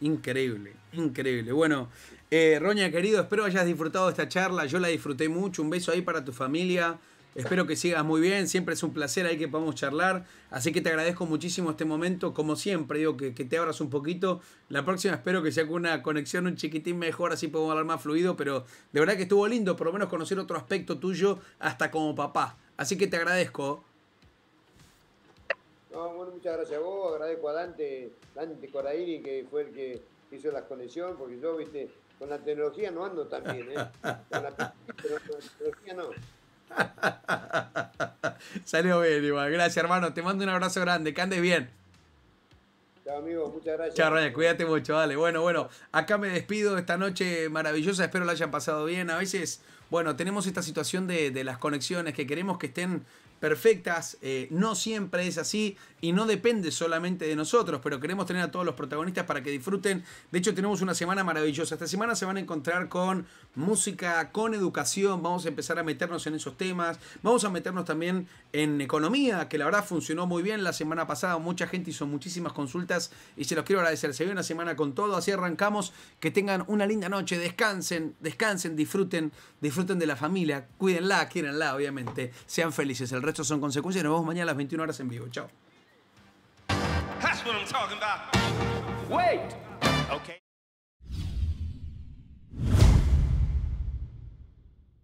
Increíble, increíble. Bueno, eh, Roña, querido, espero hayas disfrutado de esta charla. Yo la disfruté mucho. Un beso ahí para tu familia. Espero que sigas muy bien. Siempre es un placer ahí que podamos charlar. Así que te agradezco muchísimo este momento. Como siempre, digo que, que te abras un poquito. La próxima espero que sea con una conexión un chiquitín mejor, así podemos hablar más fluido. Pero de verdad que estuvo lindo, por lo menos conocer otro aspecto tuyo, hasta como papá. Así que te agradezco. No, bueno, muchas gracias a vos. Agradezco a Dante, Dante Coraini, que fue el que hizo la conexión, porque yo, viste, con la tecnología no ando tan bien, ¿eh? Con la, con la tecnología no. Salió bien, igual. Gracias, hermano. Te mando un abrazo grande. Que andes bien. Chao, amigo. Muchas gracias. Chao, Raya. Cuídate mucho. Dale. Bueno, bueno. Acá me despido de esta noche maravillosa. Espero la hayan pasado bien. A veces, bueno, tenemos esta situación de, de las conexiones que queremos que estén perfectas. Eh, no siempre es así y no depende solamente de nosotros, pero queremos tener a todos los protagonistas para que disfruten. De hecho, tenemos una semana maravillosa. Esta semana se van a encontrar con música, con educación. Vamos a empezar a meternos en esos temas. Vamos a meternos también en economía, que la verdad funcionó muy bien la semana pasada. Mucha gente hizo muchísimas consultas y se los quiero agradecer. Se ve una semana con todo. Así arrancamos. Que tengan una linda noche. Descansen, descansen, disfruten, disfruten de la familia. Cuídenla, quierenla, obviamente. Sean felices. El resto son consecuencias. Nos vemos mañana a las 21 horas en vivo. Chao. That's what I'm talking about. Wait. Okay.